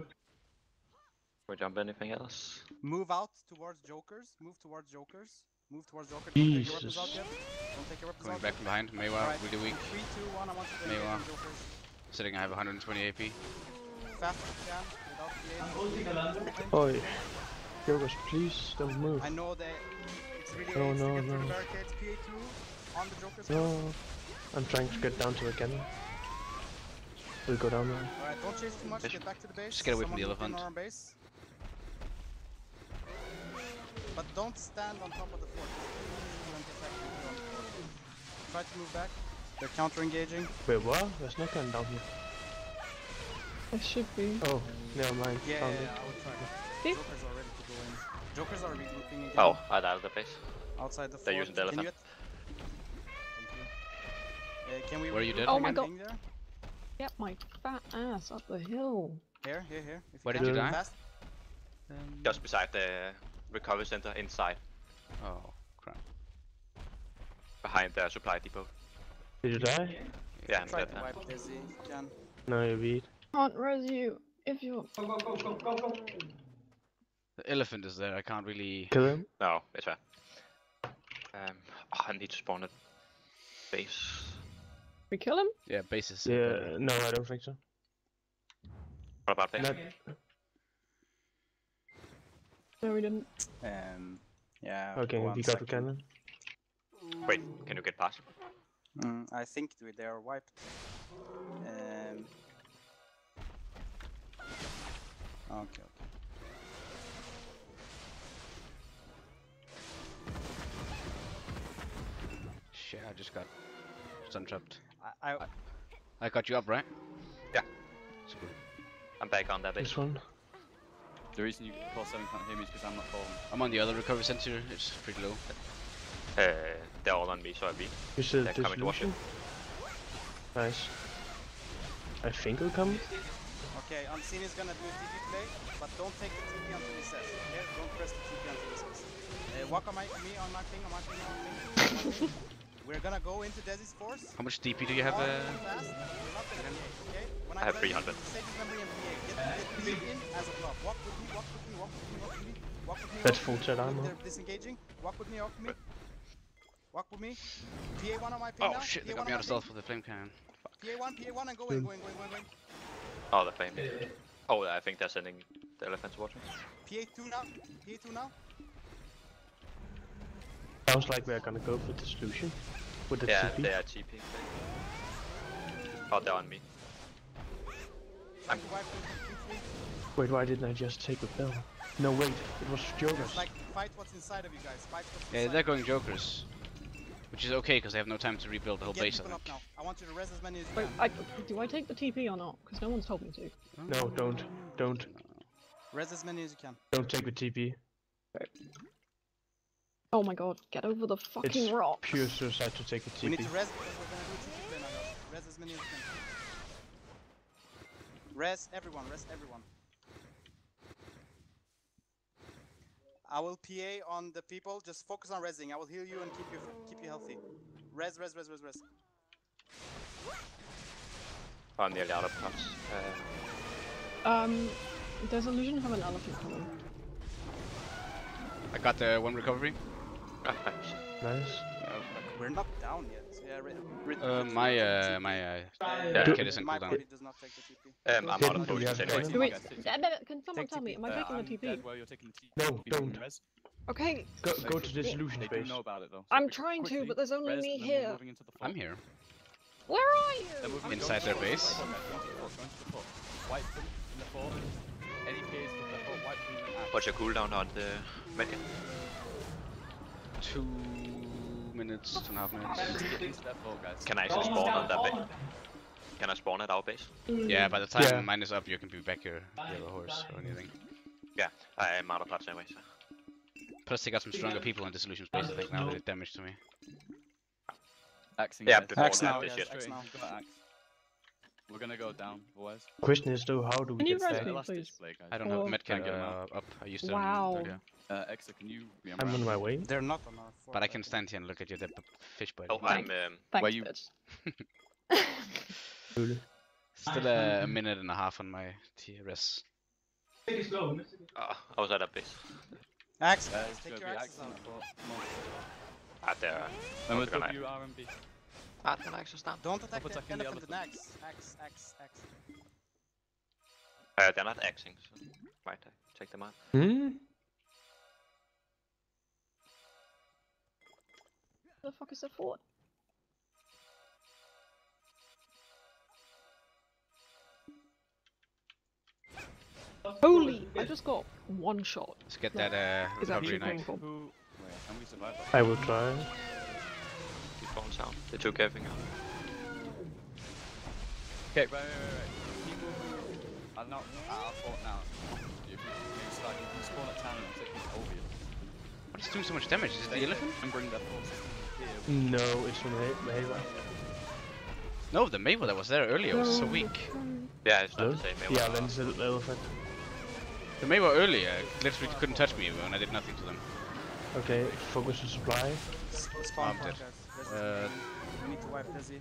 we jump anything else? Move out towards jokers. Move towards jokers. Move towards jokers. Don't take your weapons out Jesus. yet. Don't take your weapons Coming out back yet. from behind. Maehwa, Alright, really weak. 3, 2, 1, I want you to Maehwa. engage on jokers. Sitting, I have 120 AP. Fast as you can, without PAs. Oi. Jokers, please don't move. I know that it's really Oh, no, no, no. the barricades. PA2 on the jokers. No. I'm trying to get down to the cannon. We'll go down there. Alright, don't chase too much. Just- Get back to the base. just get away from the Someone move in elephant. base. But don't stand on top of the fort. Don't get back to the fort. Try to move back. They're counter engaging. Wait, what? There's no cannon down here. There should be. Oh, never mind. Yeah, Found yeah, it. yeah, I would try. Jokers are regrouping again. Oh, I died at the base. Outside the fort. They're using the Can you elephant. Thank you. Uh, can we Were you dead? Oh my god. ping there? Get my fat ass up the hill. Here, here, here. If Where can. did you die? Fast. Just beside the recovery center inside, Oh, crap. behind the supply depot. Did you die? Yeah, I'm Try dead now. wipe you can. No, you beat. Can't res you if you're. The elephant is there. I can't really. Kill him. No, it's fair. Um, oh, I need to spawn a base. We kill him? Yeah, base is. uh, Yeah, no, I don't think so. What about base? Not, No, we didn't. Um, yeah. okay, one we got the cannon. Wait, can you get past? Mm, I think they they are wiped. Um. Okay. Shit, I just got stun trapped. I, I I got you up, right? Yeah. It's good. I'm back on that base. This one. The reason you call seven can't hear me is because I'm not calling. I'm on the other recovery center. It's pretty low. Uh, they're all on me, so I beat. You said They're coming towards dissolution. Nice. I think it'll come. Okay, Unseen is gonna do a TP play, but don't take the TP until he says. Okay, don't press the TP until he says. Uh, walk on my me on my thing, on my thing, on my thing. We're gonna go into Desi's force. How much DP do you have? Uh... fast. We're not gonna PA, okay? When I have 300. to Save his memory and PA. Get, get me in as a blob. Walk with me, walk with me, walk with me, walk with me. Walk with me. That's full with set armor. Disengaging. Walk with me, walk with me. Walk with me. PA one on my ping Oh now. shit, they got me out of stealth with the flame cannon. PA1, PA1, and go in, go in, go in, go in. Oh, the flame. Oh, I think they're sending the elephants towards me. PA two now. PA two now. Sounds like we're gonna go for dissolution. With the Yeah, TP. they are TP. Oh, they're on me. Try to wipe them. Two, three. Wait, why didn't I just take the bell? No, wait, it was Jokers. Like fight what's inside of you guys. Fight what's Yeah, they're going jokers. Which is okay because they have no time to rebuild the whole Get base. I people think. up now. I want you to res as many as you Wait, can. I, do I take the TP or not? Because no one's told me to. No, don't, don't, Res as many as you can. don't take the TP. Oh my god, get over the fucking It's rock. Pure suicide to take the We need TP. to res we're gonna do a TP play now, guys. Res as many as can. Res everyone, res everyone. I will PA on the people. Just focus on resing. I will heal you and keep you keep you healthy. Res, res, res, res, res. I'm nearly out of pots. Uh, Um, does Illusion have an elephant coming? I got the one recovery. Nice. Nice. We're not down yet. Yeah, re- re- Uh, my uh, my uh, Do- kid is in My cooldown. party does not take the TP. Um, I'm out of we potions anyway. Do wait, guys, take- can someone tell me, am I Uh, taking I'm the TP? dead you're taking the TP. No, don't. Okay, Go, go to dissolution They do space. know about it though. so I'm quick- trying to, but there's only me and then we're here. moving into the I'm here. where are you? Inside their base. fort, guys, go into the fort, go into the fort. Wipe them in the fort. Any PAs with the fort, wipe them in the axe. What's your cooldown on the medkit? Two minutes, two and a half minutes. Get into that fort, guys. Can I actually spawn on that base? Can I spawn at our base? Yeah, by the time Yeah. mine is up, you can be back here. If you have a horse or anything. Yeah, I am out of pots anyway. So. Plus, they got some stronger people in dissolution space. I think now they did damage to me. Axing, Yeah, guys. before Axe now, this yes, shit. axe now. you've axe. We're gonna go down, boys. Question is though, how do we Can get res back? me? Please. guys. I don't Oh. have medkit Can't get 'em out. uh, up. I used them Wow. Earlier. Uh, Exa, can you be I'm on my way. They're not on our fort. But I can stand here and look at your dead b- fish body. Oh, I'm um, Thanks, you- Still a, a minute and a half on my TRS. oh, I was at a base. Axe, Uh, take your axes axe out. the fort. Come on. Ah, there. Remember Gonna- W, RMB. Ah, den axen stand. Don't attack Stop the attacking the elephant and elephant. axe. Axe, axe, axe. Uh, they're not axing, so might I take them out? Hmm? The fuck is the fort? Holy! I just got one shot. Let's get that uh, Is recovery actually knight. painful. Who? Wait, can we survive that? I will try. Keep phones down. They took everything out. Okay, wait, wait, wait, wait. People who are not at our fort now, if you maybe start, you can spawn at town and take these over you. What's doing so much damage? Is it the elephant? And bring their forces here. No, it's from the Mahela. No, the Maple that was there earlier was so weak. Yeah, it's not Hello? the same. They Yeah, were- then it's the elephant. The Maple earlier literally couldn't touch me when I did nothing to them. Okay, focus on supply. S- Spawn I'm dead. guys. Res is Uh, we need to wipe Desi.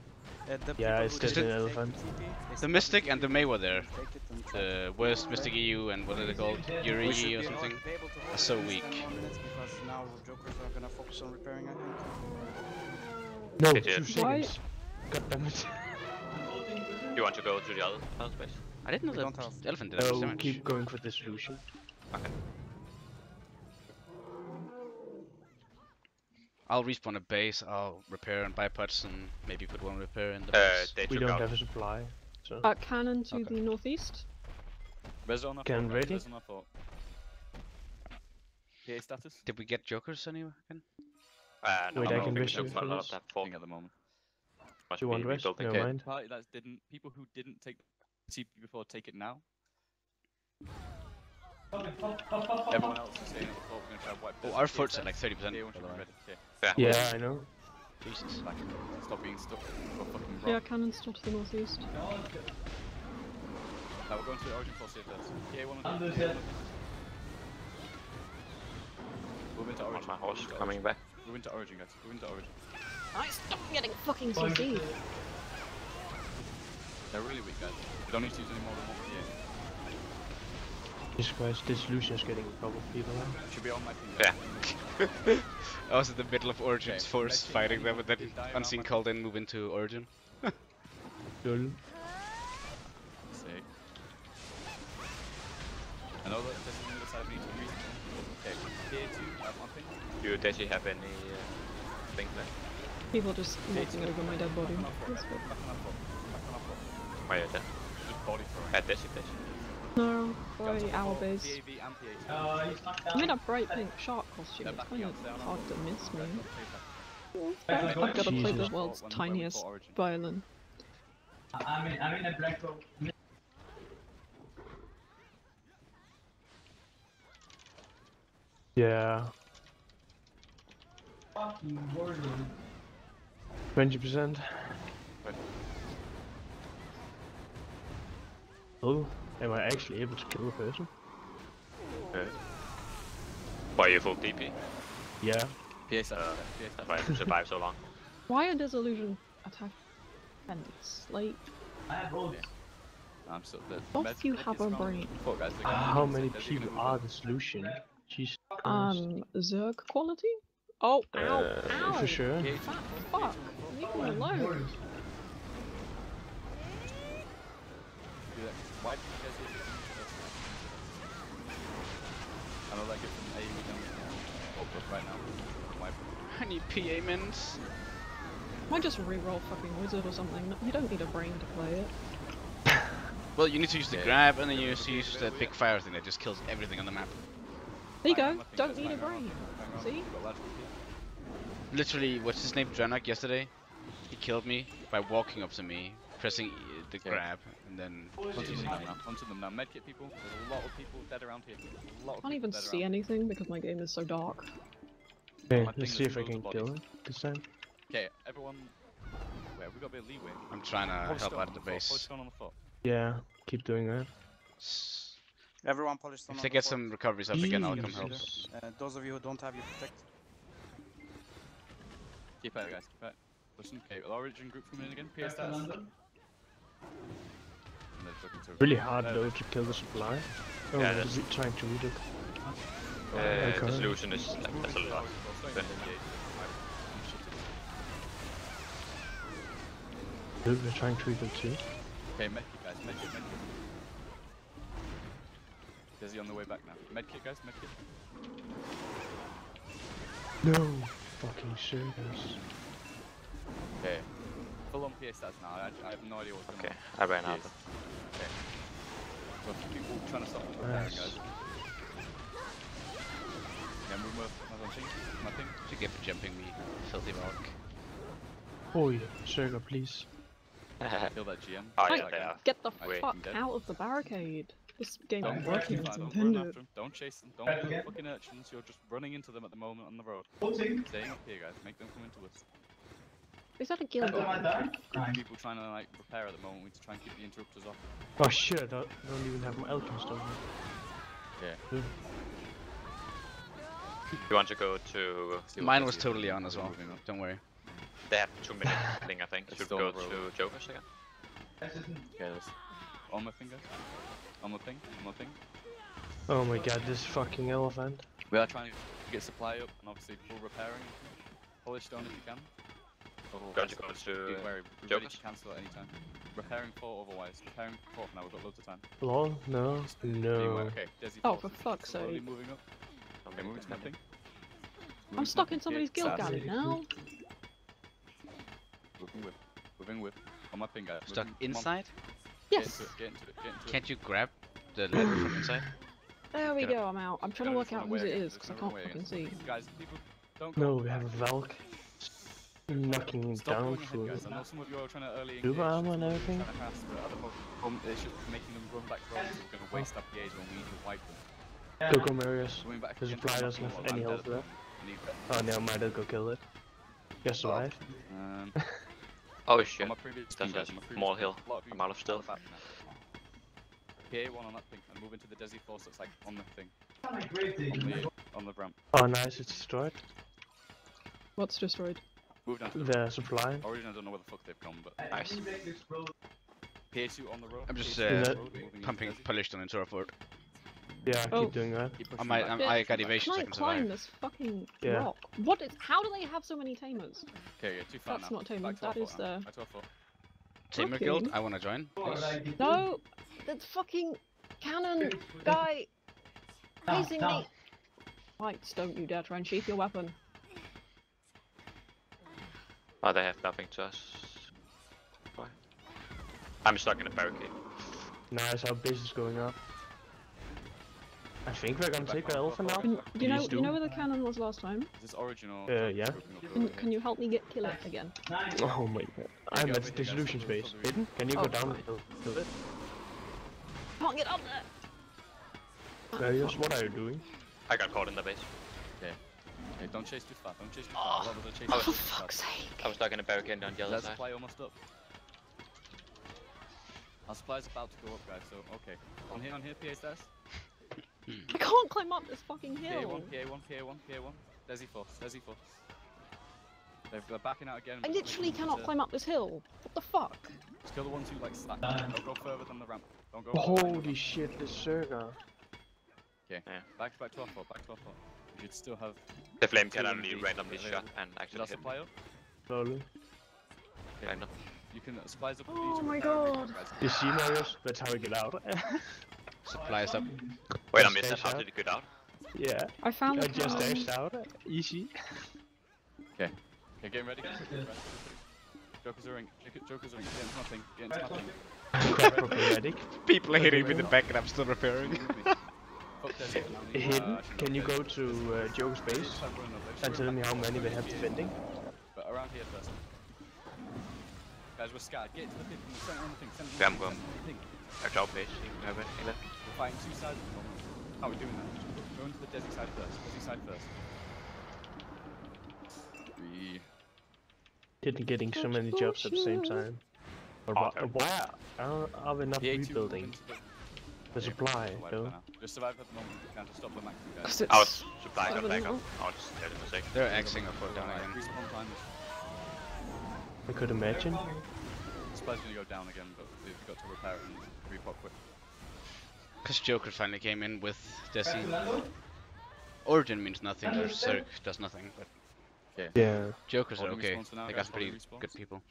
Uh, the Yeah, it's just didn't an take elephant. The Mystic and the TP. May were there. Take it and try The worst Mystic it. EU and what are they called? We Yuri be or something. be able so weak. 10 more minutes because now Jokers are gonna focus on repairing, I think. No, It two did. Why- seconds. God damn it. You want to go to the other other space? I didn't know that don't have- the elephant did that much No, damage. keep going for the solution. Okay. I'll respawn a base, I'll repair and buy pots and maybe put one repair in the Uh, base. they We don't out. have a supply, so Uh, cannon to Okay. the northeast. Res on Can ready? res on our fort. PA status? Did we get jokers anywhere again? Uh, no, Wait, I I don't can think risk so. you A for lot this. of that fort Thing at the moment. must do you be want rest? rebuilt Never again. mind. Party that didn't people who didn't take TP before take it now. Everyone else is saying at the fort we're gonna try to wipe Oh, our forts are like 30% PA one should by the be way. ready. Yeah. Yeah, I know. Jesus. Like, stop being stuck. Yeah, rock. cannon still to the northeast. Now we're going to the origin force here first. PA one on Move into On origin. my horse move coming origin. back. Move into origin, guys. Move into origin. I stop getting fucking CC. They're really weak, guys. We don't need to use any more than one PA. Jesus Christ, this solution is getting a couple of people out. Should be on my team. Yeah. I was in the middle of Origin's Okay, force fighting see. them, and then Did die around Unseen my- called in, move into Origin. Lol. Sick. I know that this is the side we need to reach. Okay, PA2, I have one thing. Do you actually have any uh, things left? People just walking over my dead body. Back on our fort. That's good. Back on our fort. Back on our fort. Why are you dead? Just body throwing. At Desi Desi. No, Guns on by the base. PAV and PA2. I'm in a bright pink shark costume. It's kind of they're on our hard to miss me. Guys, let's take that. I've got to play the world's When- when we tiniest violin. I'm in, I'm in a black hole. Yeah, Fucking warlord. 20%. Right. Am I actually able to kill a person? Uh, why are you full DP? Yeah. PA status. Uh, PA That's why I survived so long. Why are disillusion attack bandits? Like, I have ult. I'm still dead. Both you have a brain. Fuck, guys, they're How many us, they're gonna people are us. the solution? Jesus um, Zerg quality? Oh, Uh, ow! for sure. PA2, Fat PA2 fuck! Leave me alone. Do that. Why know that gives them A we don't right now. Why? I need PA mins. I just re-roll fucking wizard or something. You don't need a brain to play it. Well, you need to use the Yeah. grab, and then you use, use the big fire thing that just kills everything on the map. There you go. Don't need a brain. bang. See? Got logical key. Literally, what's his name? Dranak yesterday? He killed me by walking up to me, pressing the Yeah. grab, and then Onto them now. Onto them now. Medkit people. There's a lot of people dead around here. A lot of Can't even see around. anything because my game is so dark. Okay, my let's see if I can kill bodies. him this time. Okay, everyone. Wait, we got a bit of leeway. I'm trying to Polish help out on the base. on the. Yeah, keep doing that. Everyone polish stone If on they the get fort. some recoveries up again, I'll come help. Uh, those of you who don't have your protect. Keep out, guys. Keep out. Listen, okay, well, origin group coming in again. PS Back to stats. London. And they're looking to- Really hard Uh, though to kill the supply. Oh, Yeah, I'm that's- trying to read it. Uh, Okay. the solution is like, that's a lot. But- Dude, we're trying to read it too. Okay, medkit guys, medkit, medkit. Is he on the way back now? Medkit guys, medkit. No! Fucking serious. Okay. Full on PS stats now. I, I have no idea what's going Okay, on. I ran out. Yes. Okay. So people trying to stop us repairing, Nice. guys. Yeah, move, move. Nothing. Nothing. To get for jumping me, filthy mark. Oi, Serga, please. Kill that GM. Oh, Hey, yeah, they are. Get the Wait, fuck out of the barricade. This game Don't ain't run working too as don't run intended. after them. Don't chase them. Don't kill again. fucking urchins. You're just running into them at the moment on the road. Ulting. Staying up here, guys. Make them come into us. Is that a guild? After my die. Nice. People trying to like repair at the moment. We need to try and keep the interrupters off. Oh shit, I don't, don't even have my alchemist on me. Yeah. Hmm. You want to go to? See Mine was totally on as well. Don't worry. They have two minutes thing, I think. It's Should go road. to Jokers again? That's Okay, let's. On my finger. On my thing. On my thing. Oh my god, this fucking elephant. We are trying to get supply up and obviously full repairing. Polish stone if you can. Oh, Going guys, to go just to, be uh, wary. Be ready to cancel at any time. Repairing four otherwise. Repairing four for now, we've got loads of time. Lol, no, Just be aware. no. Okay, Desi Oh, four, for fuck's slowly sake. moving up. Okay, moving to my thing. I'm stuck in somebody's Yeah, guild sass. galley now. Moving with. Moving with. On my thing, guys. Stuck moving- come on, inside? Get Yes. into it, get into it, get into it. Can't you grab the ladder from inside? There we Get go. I'm out. I'm trying to work out away whose it again, is just because I can't fucking see. Guys, people, don't go No, we have a. Valk knocking him Stop down going ahead, for guys. I know some of you are trying to early Super engage, armor some and of you are everything. trying to harass, but at the moment, it's just making them run back roads. We're going to waste up the age when we need to wipe them. Go go Marius. Going back The again, supply I'm doesn't have any lie, health I'm left. at the. I need better- Oh, never mind, I'll go kill it. Just survive. Um, Oh shit. my previous That's a guys, on my previous small hill. a lot of you I'm out of fell stealth. PA1 on that thing, and move into the Desi force that's like on the thing, Not a great thing. on the, on the ramp. Oh, nice, it's destroyed. What's destroyed? Move down to the The supply. Origin, I don't know where the fuck they've gone, but Nice. Index explode. PA2 on the road. I'm just, PA2 on uh, road, into Pumping Desi. polish them into our fort. Yeah, Oh. keep doing that. I might. I'm, I got evasion, so I can't climb this fucking Yeah. rock. What is? How do they have so many tamers? Okay, yeah, too far That's now. not tamer, Back to our that fort is now. the- Back to our fort. Tamer Okay. Guild, I wanna join. What please. No, that's fucking cannon guy Down, facing down. me. Lights, don't you dare try and sheath your weapon. Oh, they have nothing to us. Why? I'm stuck in a barricade. Nice, our base is going up. I think we're gonna Back take on the our elephant fort. now. And you know, Please you know where the cannon was last time. Is this original? Uh, yeah. Can, can you help me get kill it again? Oh my god. I'm at over here, dissolution follow the- space. Hidden? Can you Oh, go down fine. and kill, kill it? Can't get up there. Marius, what are you doing? I got caught in the base. Hey, don't chase too far. Don't chase too ah. Oh, far. A lot of chase I is For was- too fuck's sake. I was stuck in a barricade on the other That side. supply almost up. Our supply's about to go up, guys. So okay, on here, on here, PA stairs. I hmm. can't climb up this fucking hill. PA1. PA1, PA1, PA1. Desi force, Desi force. They're, they're backing out again. I literally cannot to- climb up this hill. What the fuck? Just kill the ones who like slack. Done. Don't go further than the ramp. Don't go. further than the Holy ramp. shit, this Surga. Back, back to our fort. Back to our fort. You should still have. The flame can only randomly available. shot and actually hit me. supply up? Slowly. Kind of. You can uh, supplies up. Oh my god. guys. You see, Marius? That's how we get out. Supplies up. Wait, I missed that. dash How did it get out? yeah. I found I the just dashed out. Easy. Okay, getting ready. Getting ready. Jokers are in. Jokers are in. Get into nothing. Get into my thing. Quite problematic. People are hitting me in the back and I'm still repairing. Move me. Fuck Desi. Uh, Hidden? Can you go to uh, Joe's base Just have one of those. and tell me how many they have defending? But around here first. Guys, we're scattered. Get into the thing. Center on the thing. Center Yeah, I'm the going. thing. At our base. You can have anything left. We're fighting two sides at the moment. How are we doing that? Just go into the Desi side first. Desi side first. Three. Didn't getting so many jobs at the same time. Or Oh, why, terrible. why are, are we not PA2 move rebuilding into the- the Yeah, supply, though? Just survive at the moment. We can't stop the maximum guys. 'Cause I was it's supplying back up. I'll just tell them a sec. They're axing our fort down again. respawn time is- I could imagine. Supply's gonna go down again, but we've got to repair it and repop quick. Cause Joker finally came in with Back Desi. Origin means nothing, or Zerg does nothing, but Yeah. Jokers are okay. respawns for now, They guys, got pretty good people.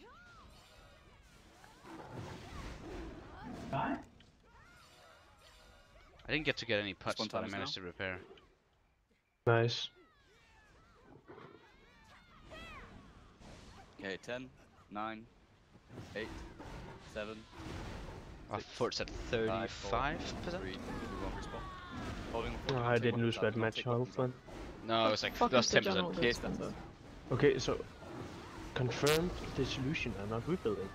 Die? I didn't get to get any putts, Spawn but I times managed to repair. Nice. Okay, 10, 9, 8, 7, Our Six, fort's at 35%? 3, 2, 1, respawn. Holding the oh, fort, Oh, don't I didn't lose that do not match, take how weapons No, it was like fuck plus is the general 10%. Yes, dispenser? Okay, so confirmed dissolution and not rebuilding.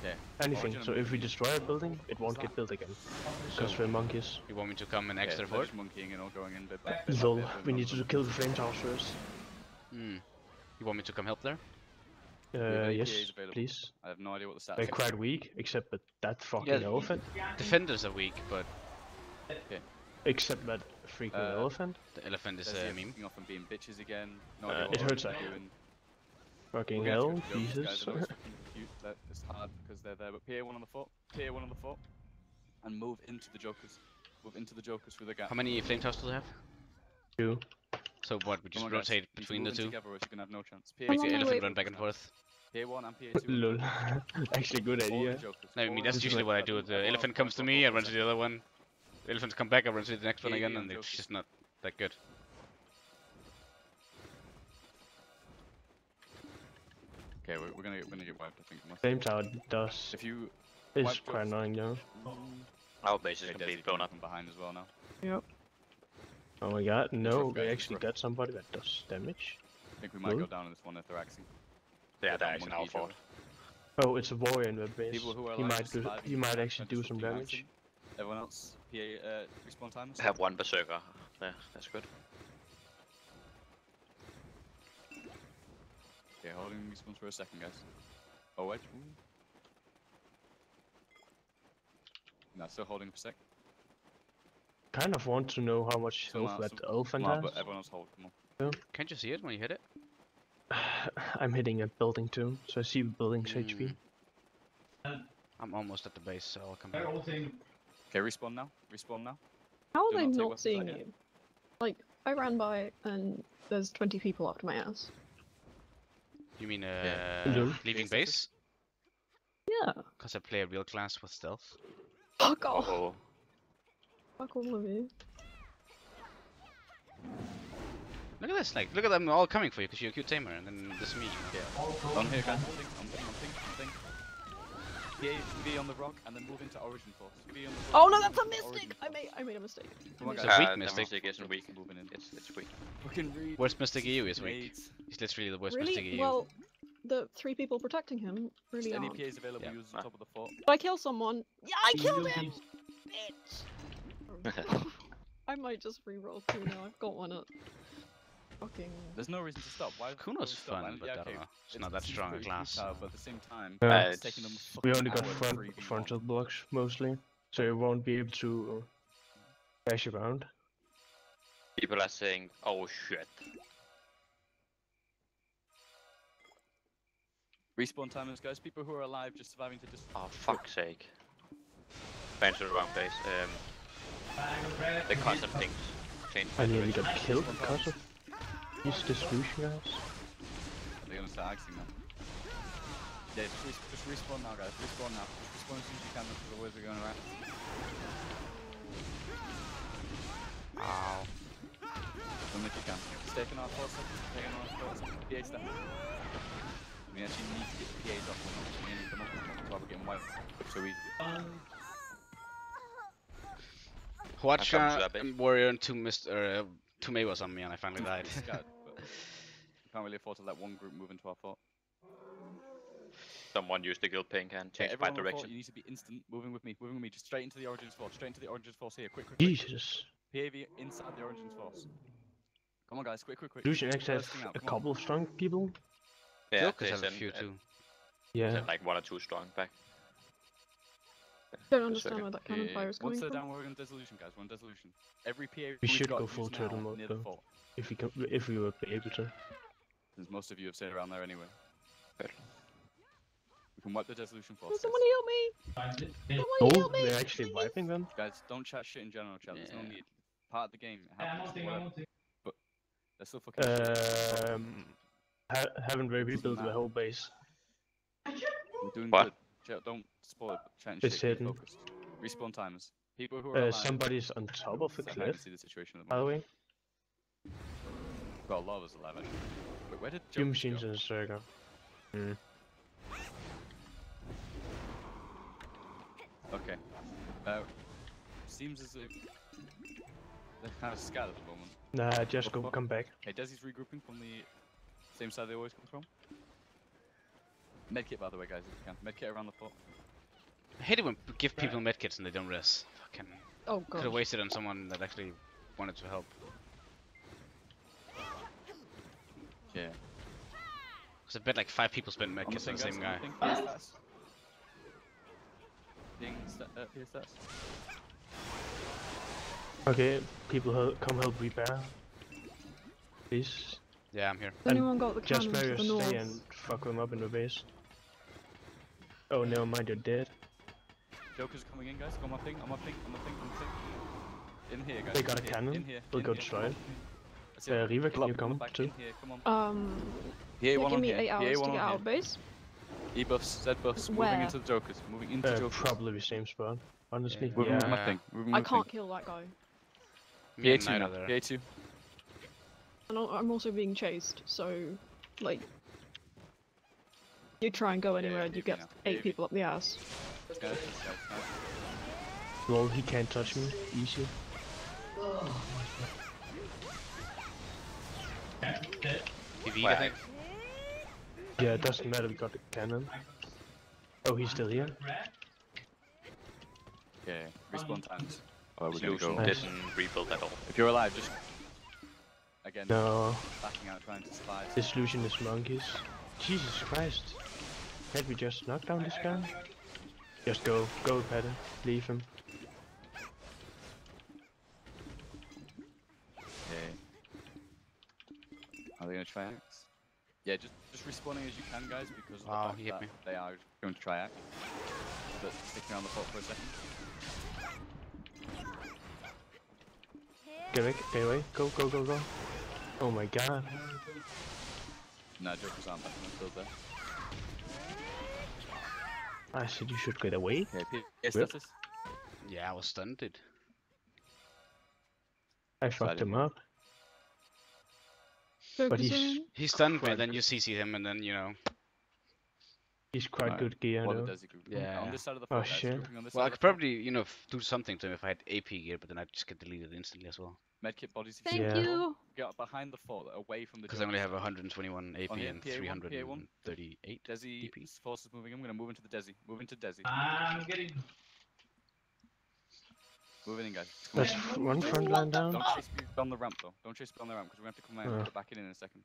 Okay. Anything. Origin So if we destroy a building, it won't get built again. Because So- we're monkeys. You want me to come and extra so fort? monkeying and all going in bit by bit. by Lol, bit, we need to kill the flame towers first. Hmm. You want me to come help there? Uh, yes, please. I have no idea what the stats They're are. quite weak, except that that fucking Yeah. elephant. Defenders are weak, but Except that freaking Uh, elephant. the elephant is There's a them meme. kicking off and being bitches again. No Uh, it hurts Origin are Fucking hell, gonna have to go to Jokers, Jesus. guys. I it's that it's hard because they're there, but PA1 on the foot, PA1 on the foot, and move into the Jokers. Move into the Jokers through the gap. How many flame towers do they have? Two. So what, we Come oh just on, rotate You need to between the two? Together or you're gonna have no chance. Make Come the elephant wait. run back and forth? PA1 and PA2. Lol. Actually, good idea. jokers, No, I mean that's usually what I do. The elephant comes to me, I run to the other one. The elephants come back, I run to the next one again, and it's just not that good. Okay, we're, we're gonna get, we're gonna get wiped. I think. unless- Same tower does. If you It's quite annoying, though. Our base is Okay, Desi completely blown up. from behind as well now. Yep. Oh my god, no, rough, we actually got somebody that does damage. I think we might go down in this one if they're axing. Yeah, They're they're actually monkey our fault. Oh, it's a warrior in that base. People who are He alive might do. He might actually do some damage. axing. Everyone else, PA uh, respawn timers. I have one berserker. Yeah, that's good. Okay, holding respawns for a second, guys. Oh wait. No, still holding for a sec. Kind of want to know how much Some health that some- elephant Come on, has. but everyone else hold. Come on. Can't you see it when you hit it? I'm hitting a building too, so I see buildings HP. Hmm. I'm almost at the base, so I'll come back. Okay, respawn now. Respawn now. How are Do they not not seeing you? Like, I ran by and there's 20 people after my ass. You mean uh, Lol. leaving Base base? Yeah. Because I play a real class with stealth. Fuck off. Oh, Fuck all of you. Look at this, like, look at them all coming for you because you're a cute tamer, and then this me. Yeah. All On here, guys. On thing. On thing. On thing. On be on the rock and then move into origin force. Be on the rock Oh no, that's a into origin mistake! I made I made a mistake. Come on, It's a weak Uh, the mistake. mistake isn't weak. Moving in. It's it's weak. Fucking read. Worst mistake EU is weak. He's literally the worst mistake Really? EU. Well, the three people protecting him really Any aren't. PAs available, Yeah. use the Ah. top of the fort. Did I kill someone? Yeah, I killed him! Bitch! I might just re-roll two now. I've got one at fucking. There's no reason to stop. Why? why Kuno's would we stop? fun, but yeah, I don't okay, know. It's it's- not that strong a pretty class. futile, but at the same time, Yeah. It's taking them. We only got front 3v1. frontal blocks mostly, so you won't be able to dash around. People are saying, "Oh shit." Respawn timers, guys. People who are alive, just surviving to just. Oh fuck's sake. Went to the wrong place. Um, Bang, grab, the hit. constant things changed. I nearly got killed because of these distribution guys. They're gonna start axing now. Yeah, just, res- just respawn now, guys. Respawn now. Just respawn as soon as you can. That's the ways we're going around. Ow. Don't if you can. Just taking our four seconds. Taking our four seconds. PA step. We actually need to get the PAs off them. We need them off them while we're getting wiped. So we. Um, Watch come uh. Warrior and two Mr. Uh, two May was on me and I finally died. Scared, but we can't really afford to let one group move into our fort. Someone used the guild pink and Okay, changed my everyone the fort, direction. you need to be instant. Moving with me. Moving with me. Just straight into the origins force. Straight into the origins force here. Quick, quick, quick. Jesus. PAV inside the origins force. Come on, guys. Quick, quick, quick. Distribution X has Bursting a come on. couple of strong people. Yeah, Jokers they have a few too. Yeah. like one or two strong back. Don't understand second. where that cannon Yeah, fire is coming Once they're from. down, we're on dissolution, guys. We're on dissolution. Every PA We we've should go full turtle mode, near the though. fort, If we can, if we were able to. since most of you have stayed around there anyway. Good. We can wipe the dissolution Oh, force. someone help me! find it. Hit. Someone Oh, help me! they're actually wiping them. Guys, don't chat shit in general, chat. There's no Yeah. need. Part of the game. It I'm happens. ulting, I'm whatever. ulting. They're still fucking. Um, ha haven't really rebuilt the Nah. whole base. We're doing What? good. Chat, don't spoil it. It's shit. Hidden. focused. Respawn times. People who are Uh, alive. somebody's on top of the so I can cliff, see the situation at the by the way. Well, a lot of us alive. Wait, where did Few Jokers machines go? in a circle. Hmm. Okay. Uh, seems as if they're kind of scattered at the moment. Nah, just go come back. Hey, Desi's regrouping from the same side they always come from. Medkit, by the way, guys, if you can. Medkit around the fort. I hate it when p- give people medkits and they don't rest. Fucking Oh could have wasted on someone that actually wanted to help. Yeah. Cause I bet like five people spent On the medkits on the same guy. the thing. PS stats. Thing, sta- PS stats. Okay, people hel come help repair. Please. Yeah, I'm here. Has anyone got the Just cannon to Mario the north? stay and fuck them up in the base. Oh, never mind, you're dead. Joker's coming in, guys. On my thing, on my thing, on my thing, on my thing. In here, guys. They in got a here, cannon. In here. We'll in go here, destroy come on. it. That's Uh, Riva, can up, you pull come back too? In here, come on. Um, PA yeah, one give on me here. eight hours to one get out of base. E buffs, Z buffs, moving into the jokers, moving into Uh, jokers. probably the same spot. Honestly, Yeah. Moving with my Yeah. thing. Moving I can't thing. kill that guy. Me and PA2 Knight now. PA2. And I'm also being chased, so like you try and go Yeah, anywhere and you get now, eight AV. people up the ass. Lol, he can't touch me. Easy. PV, Wait, I think. Yeah, it doesn't matter. We got the cannon. Oh, he's still here. Okay, respawn times. Oh, we're gonna Solution go. Nice. didn't rebuild at all. If you're alive, just again No, backing out, trying to slide. this solution is monkeys. Jesus Christ. Can't we just knock down this guy? Just go, go, Paddy. Leave him. Okay. Are they gonna try axe? Yeah, just just respawning as you can, guys, because of the ah, fact he that me. they are going to try axe. But stick around the fort for a second. Get away, get away. Go, go, go, go. Oh my god. No, Joker's aren't back, they're still there. I said you should get away. Okay, P- yeah, Whip. status. Yeah, I was stunned. I fucked him up. Focus he's- He stunned me, then you CC him, and then, you know. He's quite Alright, good gear What the though. Yeah. On this side of the Oh, fort, guys, shit. on this Well, I could probably, you know, f- do something to him if I had AP gear, but then I'd just get deleted instantly as well. Medkit bodies. Thank Yeah. you. Get behind the fort, away from the. Because I only have 121 AP On and PA1, PA1. 338. Desi DP. forces moving. I'm gonna move into the Desi. Move into Desi. I'm getting. Moving in, guys. Come That's one front line down. Don't chase me on the ramp though. Don't chase me on the ramp because we're gonna have to come out and put back in in a second.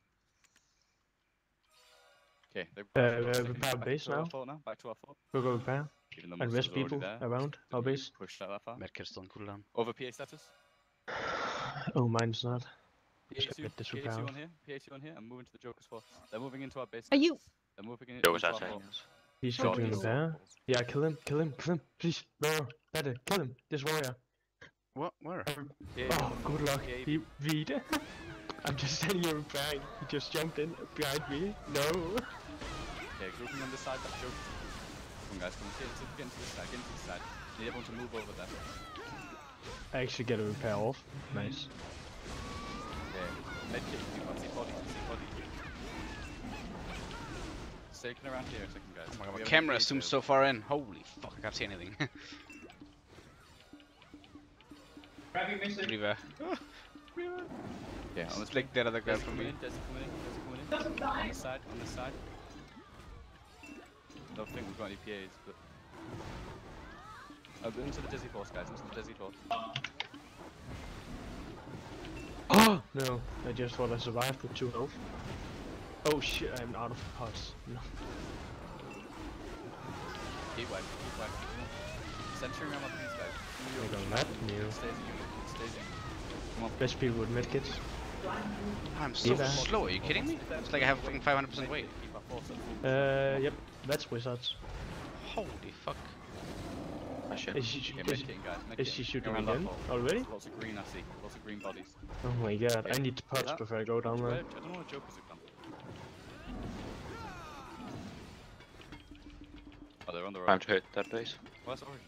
Okay, they're Uh, they're uh, back base now. now. Back to our fort. Go, go, repair. Even though And most rest of us are already people around our base. Push that that far. Medkit's still on cooldown. Over PA status. Oh, mine's not. PA2, PA2 on here. PA2 on here. I'm moving to the Joker's fort. They're moving into our base. Are you- They're moving in. Jokers into our saying fort. He's Shot doing me. repair. Yeah, kill him, kill him, kill him. Please, no, better, kill him. This warrior. What? Where? PA2 Oh, good luck. PA2. He read. I'm just standing here repairing. He just jumped in behind me. No. Okay, grouping on the side. That's Joker. Come on, guys. Come on. Get into, get into this side. Get into this side. Need everyone to move over there. I actually get a repair off. Nice. Okay. Medkit. You can't see body. You see body. Staking around here a second, guys. Oh my god, my camera a zooms so far in. Holy fuck, I can't see anything. Grabbing missing. Riva. Yeah, on this Like that other guy Desi from coming me. in, Desi coming in, Desi coming in. On the side, on this side. Don't think we've got any PAs, but. Oh, go into the dizzy force, guys, into the dizzy force. Oh no! I just thought I survived with two health. Oh shit! I'm out of pots. No. Keep wiping, keep wiping. Centering around my things, guys. I got that. No. Stays in stays in. Come. Best people with medkits. I'm so Eva. slow, are you kidding me? It's like I have fucking 500% weight. Keep our force at full. Uh, yep. That's wizards. Holy fuck. Ah, shit. Is she, Okay, is, medkitting, guys, medkitting. is she shooting Around that again? fort. Already? Lots of green, I see. Lots of green bodies. Oh my god! I Okay. need pots that- before I go down there. I don't know what jokers have gone. Oh, they're on the road. Time to hit that base. Where's Origin?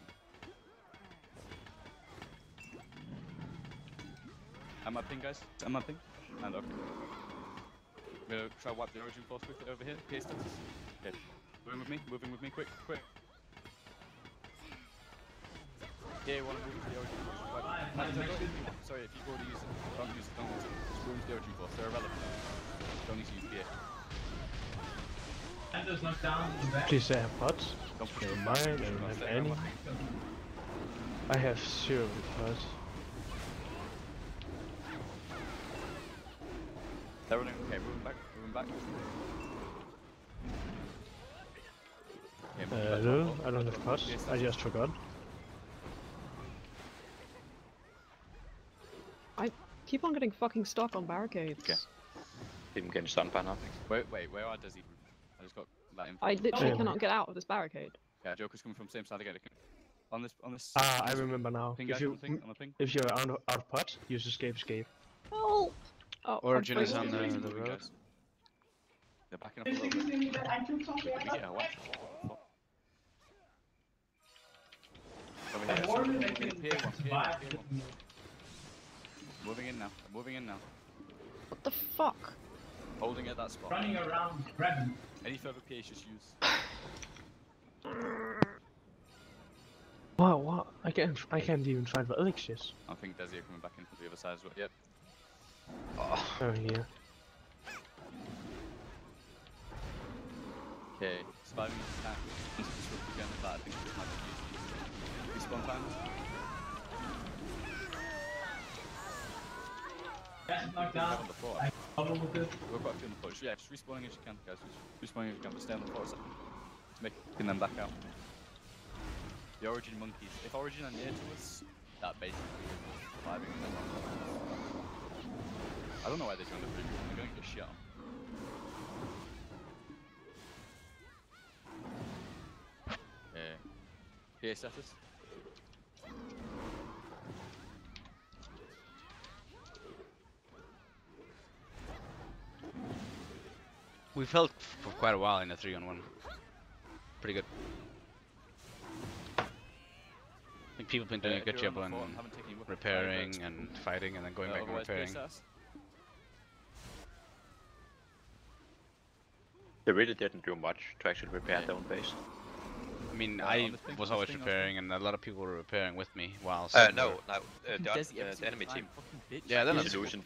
Am I ping, guys? Am I ping? And okay. I'm gonna try wipe the Origin force quickly over here. PA status. Okay. Moving with me, moving with me, quick, quick. Yeah, wanna move into the Origin force. Wipe. No, no, Sorry, if you've already used it, don't use it, don't use it. Just move into the Origin force, they're irrelevant. Don't need to use PA. Panthers knocked down the back. Please, I have pots. Don't push Never mind, I don't have any. my thing. I have zero pots. No, fort. I don't have pots. Yes, I just forgot. I keep on getting fucking stuck on barricades. Okay. Didn't get stunned by nothing. Wait, wait, where are Desi? I just got that info. I literally Oh. cannot get out of this barricade. Yeah, Joker's coming from the same side again. Okay. On this, on this. Ah, on I remember now. Ping If you on the ping, on the ping. if you're out of, out of pots, use escape escape. Help! Oh, Origin is on the- the road. guys. They're backing up a little bit. Yeah, watch. Fuck. Over here. More than Moving I in, can Pier one, Pier one, buy Pier one. Moving in now. Moving in now. What the fuck? Holding at that spot. running around grabbing. Any further PH just use. Wow, what? I can't. I can't even find the elixirs. I think Desi are coming back in from the other side as well. Yep. Oh, here. Okay. Surviving this attack. Just disrupt again with that. I think this might be easy. Respawn time. That's knocked down. on the floor. I follow with it. We've got a few on the floor. Just- Yeah, just respawning as you can, guys. Just respawning as you can, but stay on the floor a second. Making them back out. The Origin monkeys. If Origin are near to us, that basically is surviving. I don't know why they're trying to free They're going to get shot. PA status. We've held for quite a while in a three on one. Pretty good. I think people have been doing Uh, a good you're on job on floor and haven't taken your weapon, repairing fire and fighting and then going Uh, back and repairing. PSS. They really didn't do much to actually repair their own base. I mean, Uh, I thing, was always thing, on this repairing, and a lot of people were repairing with me while. Uh, no, no, uh, the, uh, the enemy team. bitch. Yeah, then Like, it's- Illusion.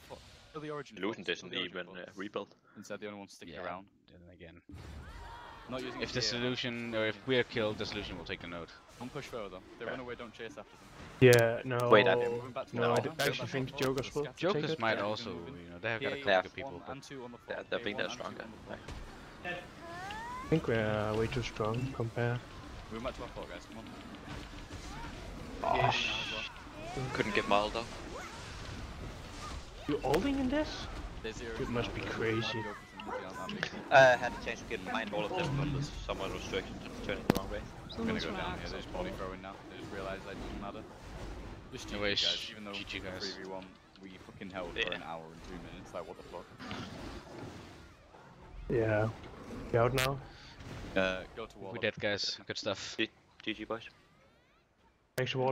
Kill The origin illusion didn't even uh, rebuild. Instead, the only one sticking Yeah, around. Then again, Not using if the PA. solution, or if we're killed, the solution will take the node. Don't push further. If they run away, don't chase after them. Yeah, no. Wait, I- Okay, moving back to No, I floor d- now. I Go actually think on the floor, Jokers will Jokers might Yeah, also, you know, they've got a couple Yeah. good people, but and two on the floor. They, I PA think one they're and two stronger. on the floor. Like, I think we're way too strong compare. Moving back to our floor, guys. Come on. oh, Now as well. couldn't get Maul though. You're holding in this? It must be crazy. I had a chance to get behind all of them, but there's someone restricted to turning the wrong way. I'm gonna go down here. there's They're body port. throwing now. They just realised that doesn't matter. Just GG, No way, guys. sh- Even though GG, guys. 3v1, we fucking held for an hour and two minutes. Like, what the fuck? Yeah. You out now? Uh, go to wall. we did, guys. Good stuff. GG boys. Thanks, Waller.